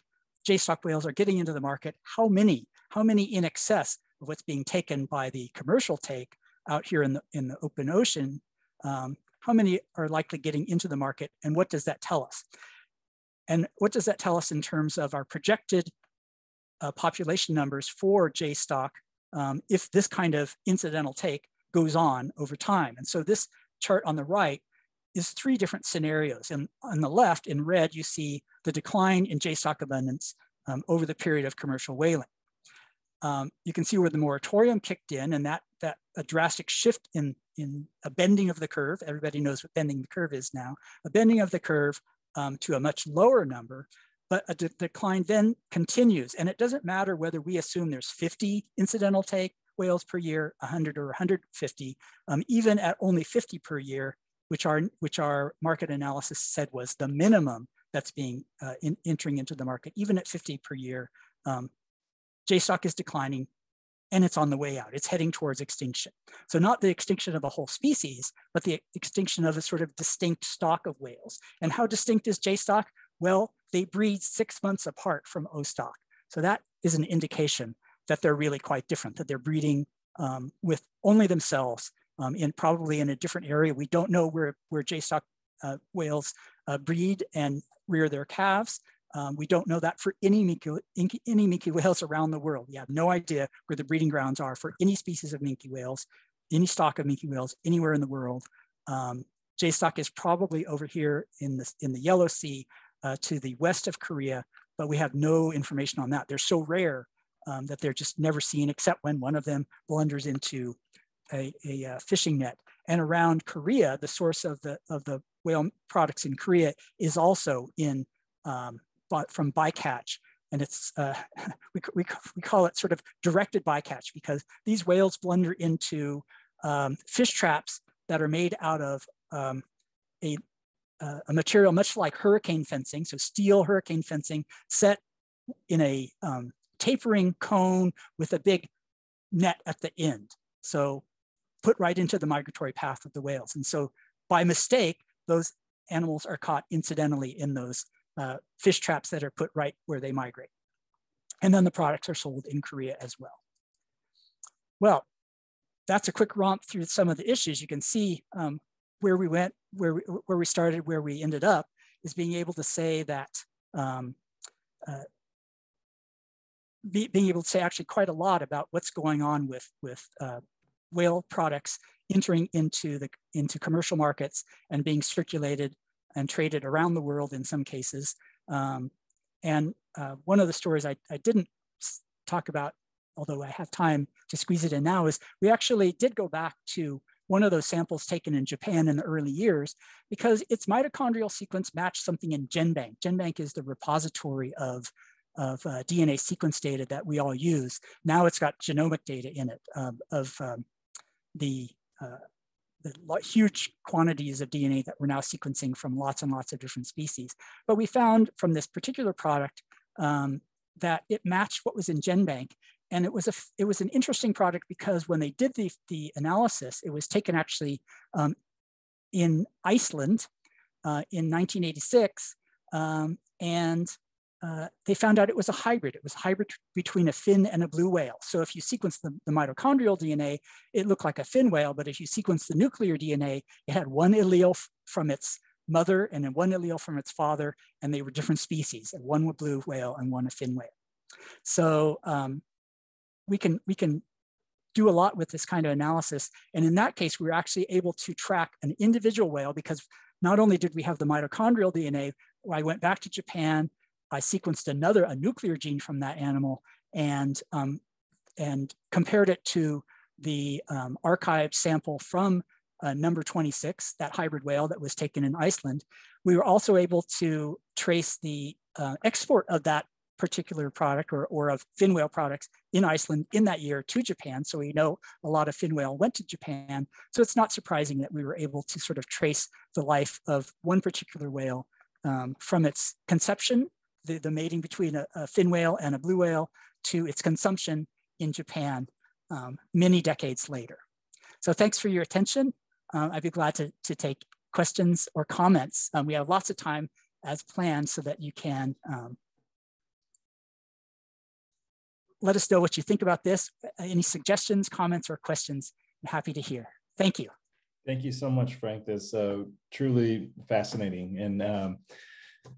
J-stock whales are getting into the market, how many, how many in excess of what's being taken by the commercial take out here in the, in the open ocean, um, how many are likely getting into the market and what does that tell us? And what does that tell us in terms of our projected uh, population numbers for J-stock um, if this kind of incidental take goes on over time? And so this chart on the right is three different scenarios. And on the left in red, you see the decline in J-stock abundance um, over the period of commercial whaling. Um, you can see where the moratorium kicked in and that, that a drastic shift in, in a bending of the curve. Everybody knows what bending the curve is now. A bending of the curve um, to a much lower number, but a de decline then continues. And it doesn't matter whether we assume there's 50 incidental take whales per year, 100 or 150, um, even at only 50 per year, which our, which our market analysis said was the minimum that's being uh, in, entering into the market, even at 50 per year, um, J-stock is declining and it's on the way out. It's heading towards extinction. So not the extinction of a whole species, but the extinction of a sort of distinct stock of whales. And how distinct is J stock? Well, they breed six months apart from O stock. So that is an indication that they're really quite different, that they're breeding um, with only themselves um, in probably in a different area. We don't know where, where J stock uh, whales uh, breed and rear their calves. Um, we don't know that for any minke, any minke whales around the world. We have no idea where the breeding grounds are for any species of minke whales, any stock of minke whales anywhere in the world. Um, J stock is probably over here in the, in the Yellow Sea uh, to the west of Korea, but we have no information on that. They're so rare um, that they're just never seen except when one of them blunders into a, a, uh, fishing net. And around Korea, the source of the, of the whale products in Korea is also in um, from bycatch. And it's, uh, we, we, we call it sort of directed bycatch because these whales blunder into um, fish traps that are made out of um, a, uh, a material much like hurricane fencing, so steel hurricane fencing set in a um, tapering cone with a big net at the end. So put right into the migratory path of the whales. And so by mistake, those animals are caught incidentally in those uh, fish traps that are put right where they migrate. And then the products are sold in Korea as well. Well, that's a quick romp through some of the issues. You can see um, where we went, where we, where we started, where we ended up, is being able to say that, um, uh, be, being able to say actually quite a lot about what's going on with, with uh, whale products entering into the into commercial markets and being circulated and traded around the world in some cases. Um, and uh, one of the stories I, I didn't talk about, although I have time to squeeze it in now, is we actually did go back to one of those samples taken in Japan in the early years because its mitochondrial sequence matched something in GenBank. GenBank is the repository of, of uh, DNA sequence data that we all use. Now it's got genomic data in it um, of um, the, uh, the huge quantities of DNA that we're now sequencing from lots and lots of different species. But we found from this particular product um, that it matched what was in GenBank. And it was, a, it was an interesting product because when they did the, the analysis, it was taken actually um, in Iceland uh, in 1986. Um, and uh, they found out it was a hybrid. It was a hybrid between a fin and a blue whale. So if you sequence the, the, mitochondrial DNA, it looked like a fin whale, but if you sequence the nuclear DNA, it had one allele from its mother and then one allele from its father, and they were different species, one a blue whale and one a fin whale. So um, we can we can do a lot with this kind of analysis. And in that case, we were actually able to track an individual whale because not only did we have the mitochondrial DNA, I went back to Japan, I sequenced another, a nuclear gene from that animal and, um, and compared it to the um, archived sample from uh, number 26, that hybrid whale that was taken in Iceland. We were also able to trace the uh, export of that particular product or, or of fin whale products in Iceland in that year to Japan. So we know a lot of fin whale went to Japan. So it's not surprising that we were able to sort of trace the life of one particular whale um, from its conception the, the mating between a, a, fin whale and a blue whale to its consumption in Japan um, many decades later. So thanks for your attention. Uh, I'd be glad to, to take questions or comments. Um, we have lots of time as planned so that you can um, let us know what you think about this. Any suggestions, comments, or questions, I'm happy to hear. Thank you. Thank you so much, Frank. That's uh, truly fascinating. And um,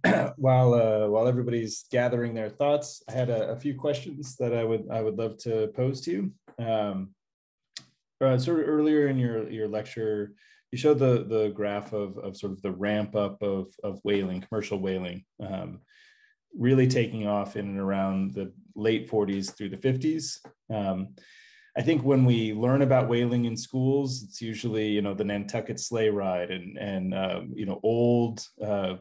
while uh, while everybody's gathering their thoughts, I had a, a, few questions that I would I would love to pose to you. Um, uh, sort of earlier in your your lecture, you showed the the graph of of sort of the ramp up of of whaling, commercial whaling, um, really taking off in and around the late 40s through the 50s. Um, I think when we learn about whaling in schools, it's usually you know the Nantucket sleigh ride and and uh, you know old uh,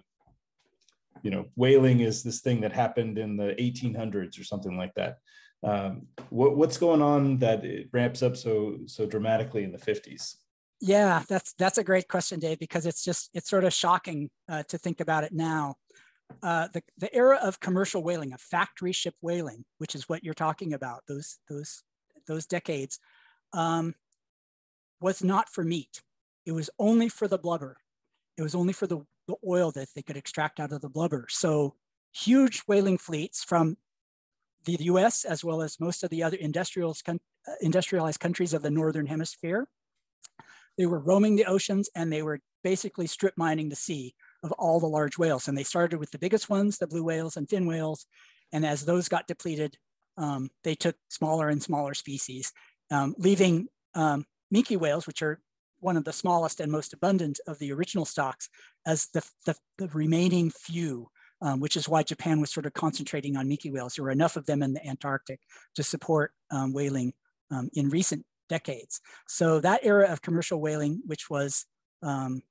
you know, whaling is this thing that happened in the 1800s or something like that. Um, what, what's going on that it ramps up so so dramatically in the 50s? Yeah, that's that's a great question, Dave, because it's just it's sort of shocking uh, to think about it now. Uh, the, the era of commercial whaling, of factory ship whaling, which is what you're talking about, those those those decades, um, was not for meat. It was only for the blubber. It was only for the the oil that they could extract out of the blubber. So huge whaling fleets from the US as well as most of the other uh, industrialized countries of the Northern hemisphere. They were roaming the oceans and they were basically strip mining the sea of all the large whales. And they started with the biggest ones, the blue whales and fin whales. And as those got depleted, um, they took smaller and smaller species, um, leaving um, minke whales, which are one of the smallest and most abundant of the original stocks as the, the, the remaining few, um, which is why Japan was sort of concentrating on minke whales. There were enough of them in the Antarctic to support um, whaling um, in recent decades. So that era of commercial whaling, which was um,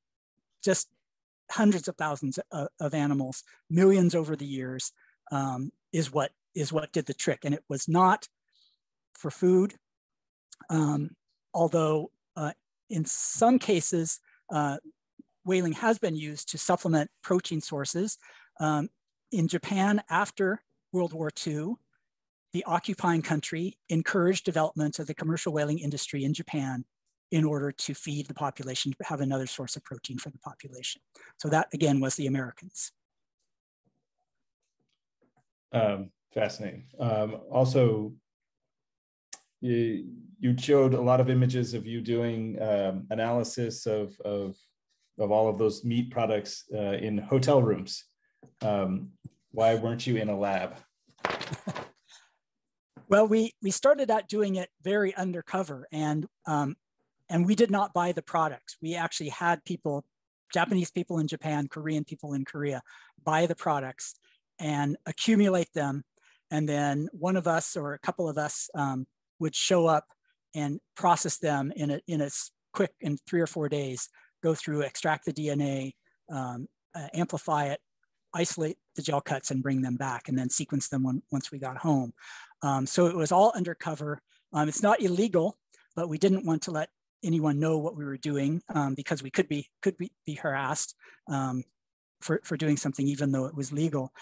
just hundreds of thousands of, of, animals, millions over the years, um, is what is what did the trick. And it was not for food, although uh, in some cases, uh, whaling has been used to supplement protein sources. Um, in Japan, after World War II, the occupying country encouraged development of the commercial whaling industry in Japan in order to feed the population, have another source of protein for the population. So that again was the Americans. Um, fascinating. Um, also, you, you showed a lot of images of you doing um, analysis of, of, of all of those meat products uh, in hotel rooms. Um, why weren't you in a lab? well, we, we started out doing it very undercover and, um, and we did not buy the products. We actually had people, Japanese people in Japan, Korean people in Korea, buy the products and accumulate them. And then one of us or a couple of us um, would show up and process them in a, in a quick, in three or four days, go through, extract the DNA, um, uh, amplify it, isolate the gel cuts and bring them back and then sequence them when, once we got home. Um, so it was all undercover. Um, it's not illegal, but we didn't want to let anyone know what we were doing um, because we could be could be, be harassed um, for, for doing something even though it was legal.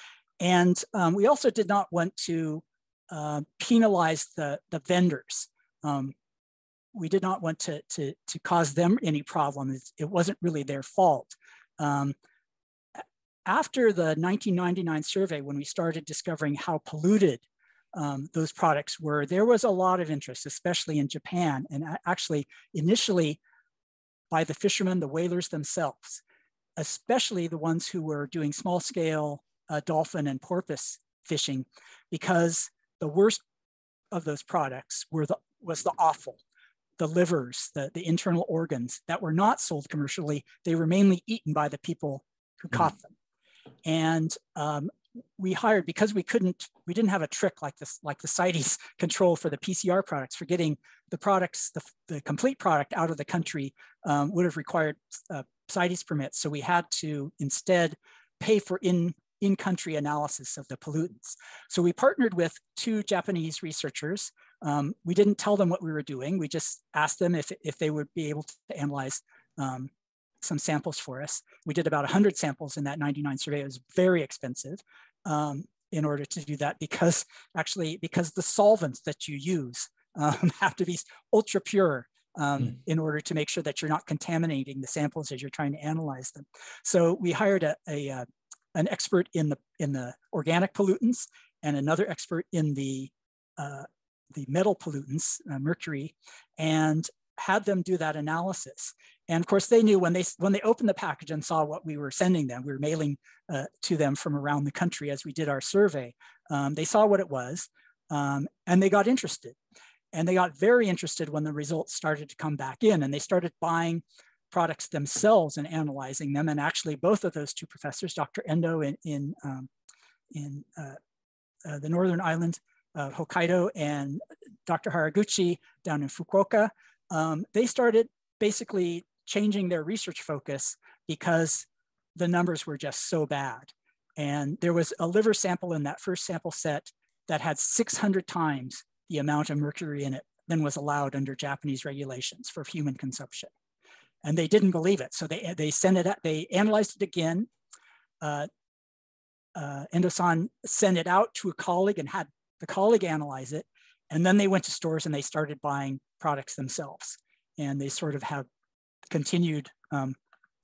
And um, we also did not want to uh, penalize the, the vendors. We did not want to, to, to cause them any problems. It wasn't really their fault. Um, after the 1999 survey, when we started discovering how polluted um, those products were, there was a lot of interest, especially in Japan, and actually initially by the fishermen, the whalers themselves, especially the ones who were doing small scale uh, dolphin and porpoise fishing, because the worst of those products were the, was the offal, the livers, the, the internal organs that were not sold commercially. They were mainly eaten by the people who mm. caught them. And um, we hired because we couldn't, we didn't have a trick like this, like the CITES control for the PCR products for getting the products, the, the complete product out of the country um, would have required uh, CITES permits. So we had to instead pay for in in-country analysis of the pollutants. So we partnered with two Japanese researchers. Um, we didn't tell them what we were doing. We just asked them if, if they would be able to analyze um, some samples for us. We did about 100 samples in that 99 survey. It was very expensive um, in order to do that because actually, because the solvents that you use um, have to be ultra pure um, mm. in order to make sure that you're not contaminating the samples as you're trying to analyze them. So we hired a, a, a uh, an expert in the in the organic pollutants and another expert in the uh, the metal pollutants, uh, mercury, and had them do that analysis. And of course, they knew when they when they opened the package and saw what we were sending them, we were mailing uh, to them from around the country as we did our survey. Um, they saw what it was, um, and they got interested. And they got very interested when the results started to come back in, and they started buying products themselves and analyzing them. And actually, both of those two professors, Dr. Endo in, in, um, in uh, uh, the Northern Island, uh, Hokkaido, and Dr. Haraguchi down in Fukuoka, um, they started basically changing their research focus because the numbers were just so bad. And there was a liver sample in that first sample set that had 600 times the amount of mercury in it than was allowed under Japanese regulations for human consumption and they didn't believe it. So they, they sent it, they analyzed it again. Uh, uh, Endosan sent it out to a colleague and had the colleague analyze it. And then they went to stores and they started buying products themselves. And they sort of have continued um,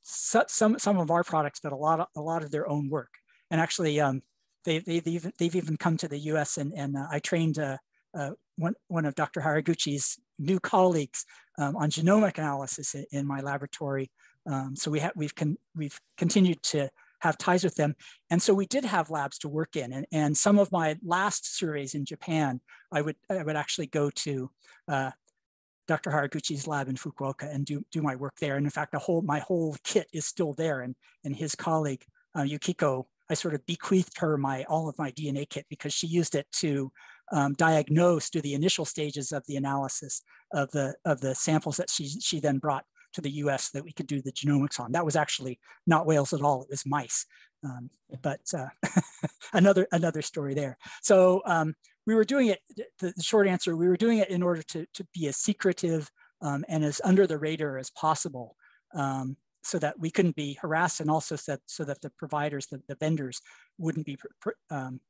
so, some, some of our products, but a lot of, a lot of their own work. And actually, um, they, they, have even, they've even come to the US and, and uh, I trained uh, uh, one, one of Dr. Haraguchi's new colleagues um, on genomic analysis in, in my laboratory. Um, so we have, we've, con we've continued to have ties with them. And so we did have labs to work in. And, and some of my last surveys in Japan, I would, I would actually go to uh, Dr. Haraguchi's lab in Fukuoka and do, do my work there. And in fact, the whole, my whole kit is still there. And, and his colleague, uh, Yukiko, I sort of bequeathed her my all of my DNA kit because she used it to um, diagnose do the initial stages of the analysis of the of the samples that she she then brought to the US that we could do the genomics on. That was actually not whales at all, it was mice. Um, but uh, another another story there. So um, we were doing it, the, the, short answer, we were doing it in order to, to be as secretive um, and as under the radar as possible um, so that we couldn't be harassed and also so that, so that the providers, the, the vendors wouldn't be um,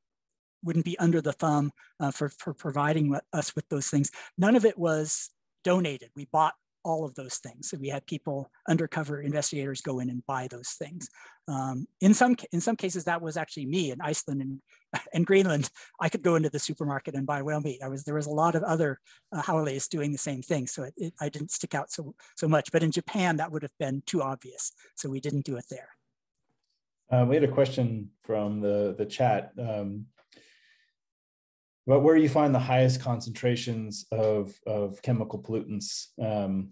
wouldn't be under the thumb uh, for, for providing us with those things. None of it was donated. We bought all of those things. So we had people, undercover investigators go in and buy those things. Um, in, some, in some cases, that was actually me in Iceland and, and Greenland. I could go into the supermarket and buy whale meat. I was, there was a lot of other uh, haoles doing the same thing. So it, it, I didn't stick out so, so much. But in Japan, that would have been too obvious. So we didn't do it there. Uh, we had a question from the, the chat. Um, but where you find the highest concentrations of, of chemical pollutants um,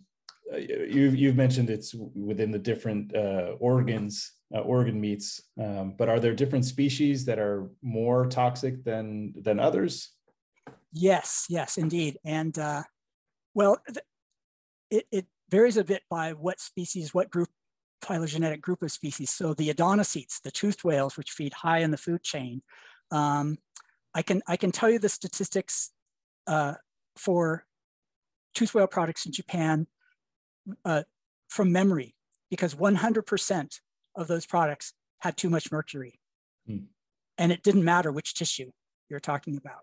uh, you've, you've mentioned it's within the different uh, organs, uh, organ meats, um, but are there different species that are more toxic than, than others? Yes, yes, indeed. And uh, well, it, it varies a bit by what species, what group, phylogenetic group of species. So the odontocetes, the toothed whales, which feed high in the food chain, um, I can I can tell you the statistics uh, for toothed whale products in Japan uh, from memory because 100% of those products had too much mercury. Hmm. And it didn't matter which tissue you're talking about.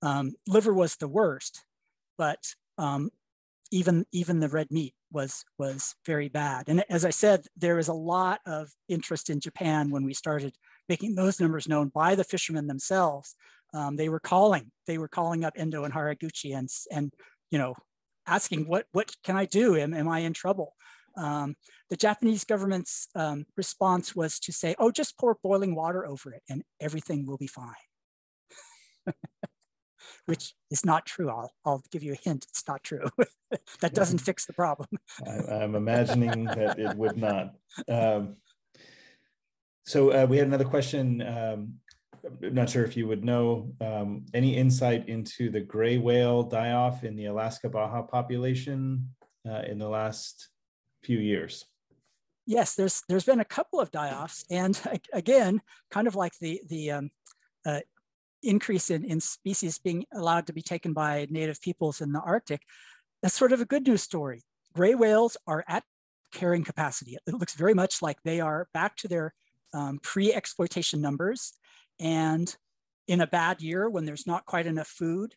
Um, liver was the worst, but um, even, even the red meat was, was very bad. And as I said, there was a lot of interest in Japan when we started making those numbers known by the fishermen themselves. Um, they were calling, they were calling up Endo and Haraguchi and, and you know, asking what, what can I do? Am, am I in trouble? Um, the Japanese government's um, response was to say, oh, just pour boiling water over it and everything will be fine. Which is not true. I'll, I'll give you a hint, it's not true. that doesn't fix the problem. I, am I'm imagining that it would not. Um, so uh, we had another question. I'm not sure if you would know um, any insight into the gray whale die-off in the Alaska Baja population uh, in the last few years. Yes, there's there's been a couple of die-offs, and again, kind of like the the um, uh, increase in, in species being allowed to be taken by native peoples in the Arctic. That's sort of a good news story. Gray whales are at carrying capacity. It looks very much like they are back to their um, pre-exploitation numbers and in a bad year, when there's not quite enough food,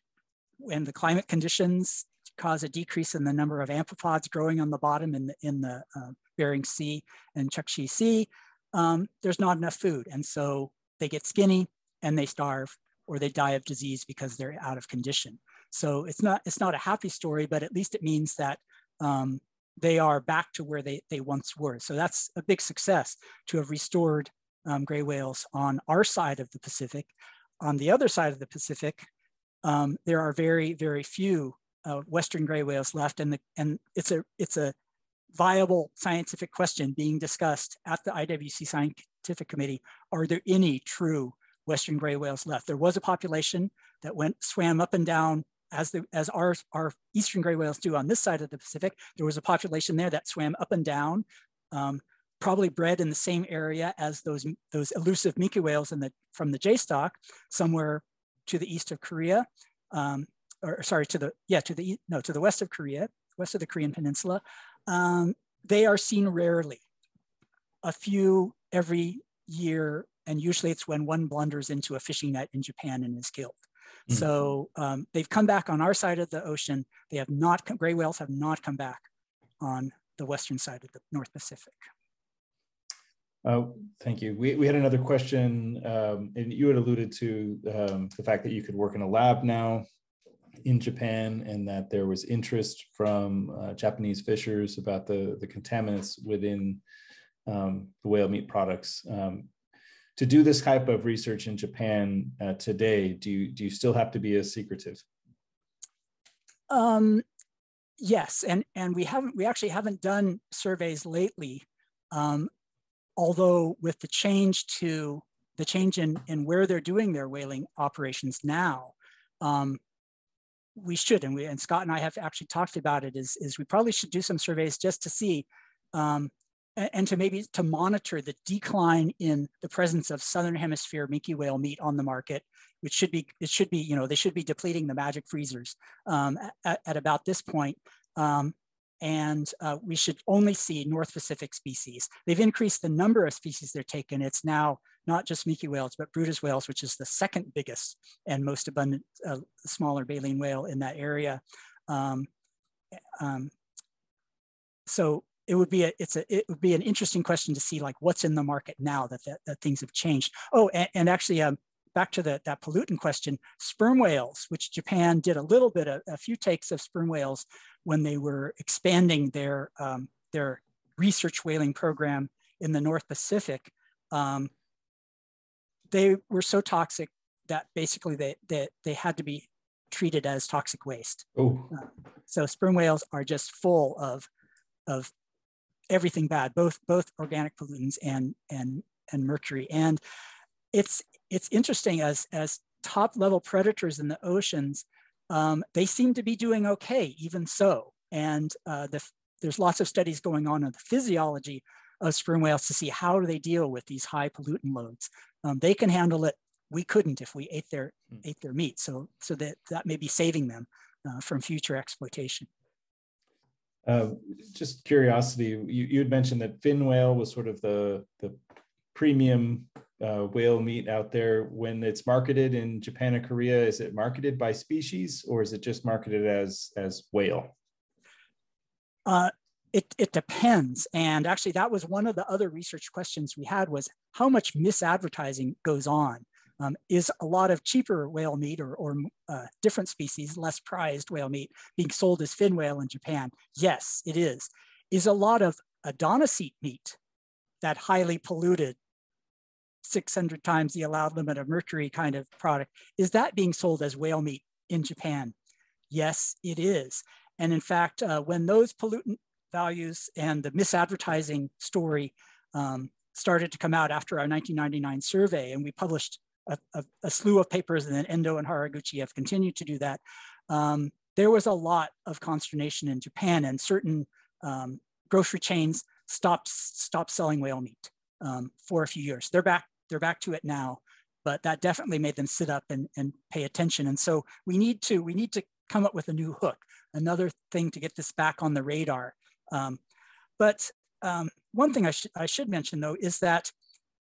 when the climate conditions cause a decrease in the number of amphipods growing on the bottom in the, in the uh, Bering Sea and Chukchi Sea, um, there's not enough food. And so they get skinny and they starve or they die of disease because they're out of condition. So it's not, it's not a happy story, but at least it means that um, they are back to where they, they once were. So that's a big success to have restored um, gray whales on our side of the Pacific. On the other side of the Pacific, um, there are very, very few uh, Western gray whales left, and, the, and it's, a, it's a viable scientific question being discussed at the IWC Scientific Committee. Are there any true Western gray whales left? There was a population that went swam up and down as, the, as our, our Eastern gray whales do on this side of the Pacific. There was a population there that swam up and down um, probably bred in the same area as those, those elusive minke whales in the, from the J stock, somewhere to the east of Korea, um, or sorry, to the, yeah, to the, no, to the west of Korea, west of the Korean Peninsula. Um, they are seen rarely, a few every year, and usually it's when one blunders into a fishing net in Japan and is killed. Mm. So um, they've come back on our side of the ocean. They have not, gray whales have not come back on the western side of the North Pacific. Uh, thank you. We, we had another question, um, and you had alluded to um, the fact that you could work in a lab now in Japan and that there was interest from uh, Japanese fishers about the, the contaminants within um, the whale meat products. Um, to do this type of research in Japan uh, today, do you, do you still have to be as secretive? Um, yes, and, and we haven't, we actually haven't done surveys lately. Um, although with the change to the change in, in where they're doing their whaling operations now, um, we should, and we and Scott and I have actually talked about it, is, is we probably should do some surveys just to see um, and, to maybe to monitor the decline in the presence of Southern Hemisphere minke whale meat on the market, which should be, it should be, you know, they should be depleting the magic freezers um, at, at, about this point. Um, and uh, we should only see North Pacific species. They've increased the number of species they're taken. It's now not just minke whales, but Bryde's whales, which is the second biggest and most abundant uh, smaller baleen whale in that area. Um, um, so it would be a, it's a, it would be an interesting question to see like what's in the market now that, that, that things have changed. Oh, and, and actually, um, back to the, that pollutant question, sperm whales, which Japan did a little bit, a, a few takes of sperm whales when they were expanding their, um, their research whaling program in the North Pacific. Um, they were so toxic that basically they, they, they had to be treated as toxic waste. Oh. Uh, so sperm whales are just full of, of everything bad, both both organic pollutants and and and mercury. And it's it's interesting as as top level predators in the oceans, um, they seem to be doing okay, even so. And uh, the, there's lots of studies going on on the physiology of sperm whales to see how do they deal with these high pollutant loads. Um, they can handle it. We couldn't if we ate their mm. ate their meat. So so that that may be saving them uh, from future exploitation. Uh, just curiosity, you, you had mentioned that fin whale was sort of the, the premium uh, whale meat out there. When it's marketed in Japan and Korea, is it marketed by species or is it just marketed as, as whale? Uh, it, it depends. And actually that was one of the other research questions we had was how much misadvertising goes on um, is a lot of cheaper whale meat or, or uh, different species, less prized whale meat being sold as fin whale in Japan? Yes, it is. Is a lot of odontocete meat, that highly polluted 600 times the allowed limit of mercury kind of product, is that being sold as whale meat in Japan? Yes, it is. And in fact, uh, when those pollutant values and the misadvertising story um, started to come out after our 1999 survey, and we published a, a, a, slew of papers, and then Endo and Haraguchi have continued to do that. Um, there was a lot of consternation in Japan, and certain um, grocery chains stopped stopped selling whale meat um, for a few years. They're back. They're back to it now, but that definitely made them sit up and, and pay attention. And so we need to we need to come up with a new hook, another thing to get this back on the radar. Um, but um, one thing I, sh I should mention though is that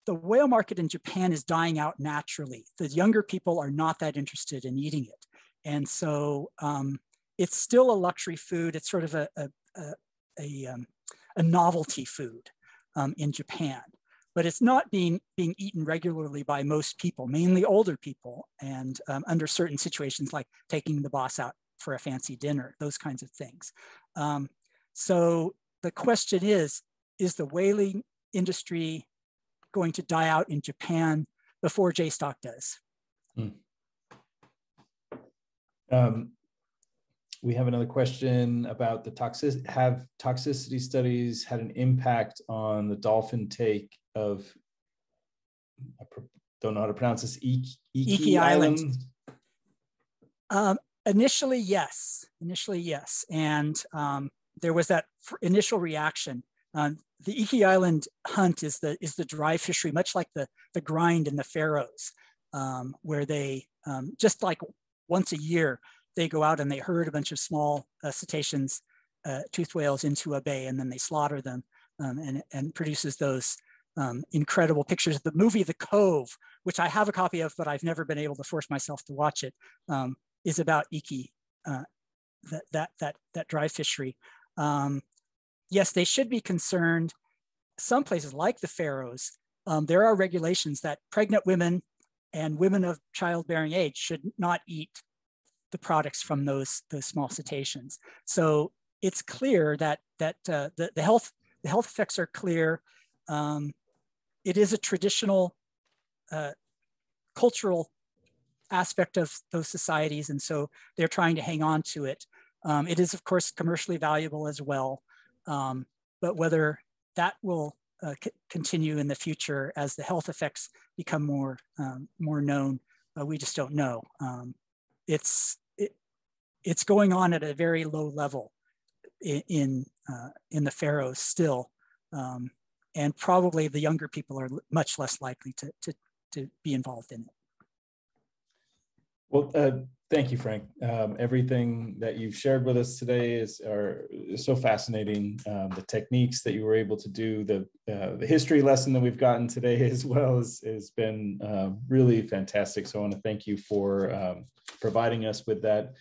the whale market in Japan is dying out naturally. The younger people are not that interested in eating it. And so um, it's still a luxury food. It's sort of a, a, a, a, um, a novelty food um, in Japan, but it's not being, being eaten regularly by most people, mainly older people, and um, under certain situations like taking the boss out for a fancy dinner, those kinds of things. Um, so the question is, is the whaling industry going to die out in Japan before JSTOC does. Hmm. Um, we have another question about the toxic have toxicity studies had an impact on the dolphin take of I don't know how to pronounce this Iki, Iki, Island. Island. Um, initially, yes. Initially, yes, and um, there was that initial reaction. Um, the Iki Island hunt is the is the drive fishery, much like the the grind in the Faroes, um, where they um, just like once a year they go out and they herd a bunch of small uh, cetaceans, uh, toothed whales into a bay, and then they slaughter them, um, and and produces those um, incredible pictures. Of the movie The Cove, which I have a copy of, but I've never been able to force myself to watch it, um, is about Iki, uh, that that that that drive fishery. Um, yes, they should be concerned. Some places like the Faroes, um, there are regulations that pregnant women and women of childbearing age should not eat the products from those, those small cetaceans. So it's clear that, that uh, the, the, health, the health effects are clear. Um, it is a traditional uh, cultural aspect of those societies. And so they're trying to hang on to it. Um, it is, of course, commercially valuable as well. Um, but whether that will uh, continue in the future as the health effects become more um, more known, uh, we just don't know. Um, it's it, it's going on at a very low level in in, uh, in the Faroes still, um, and probably the younger people are much less likely to to to be involved in it. Well, uh, thank you, Frank. Um, everything that you've shared with us today is, are, is so fascinating. Um, the techniques that you were able to do, the, uh, the history lesson that we've gotten today as well has, has been uh, really fantastic. So I want to thank you for um, providing us with that.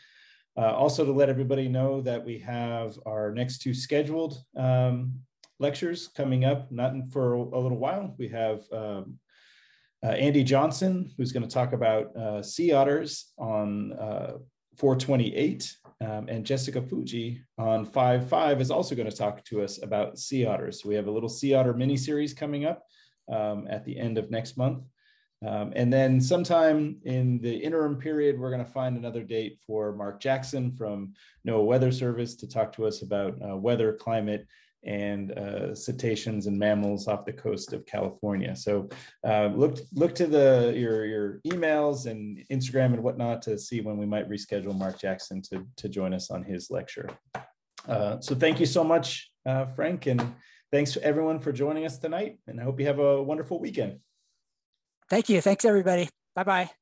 Uh, also to let everybody know that we have our next two scheduled um, lectures coming up, not in, for a, a, little while. We have um, uh, Andy Johnson, who's going to talk about uh, sea otters on uh, 428, um, and Jessica Fujii on 5.5 is also going to talk to us about sea otters. So we have a little sea otter mini series coming up um, at the end of next month. Um, and then sometime in the interim period, we're going to find another date for Mark Jackson from NOAA Weather Service to talk to us about uh, weather, climate, and uh, cetaceans and mammals off the coast of California. So uh, look look to the your your emails and Instagram and whatnot to see when we might reschedule Mark Jackson to to join us on his lecture. Uh, so thank you so much, uh, Frank, and thanks to everyone for joining us tonight. And I hope you have a wonderful weekend. Thank you. Thanks everybody. Bye bye.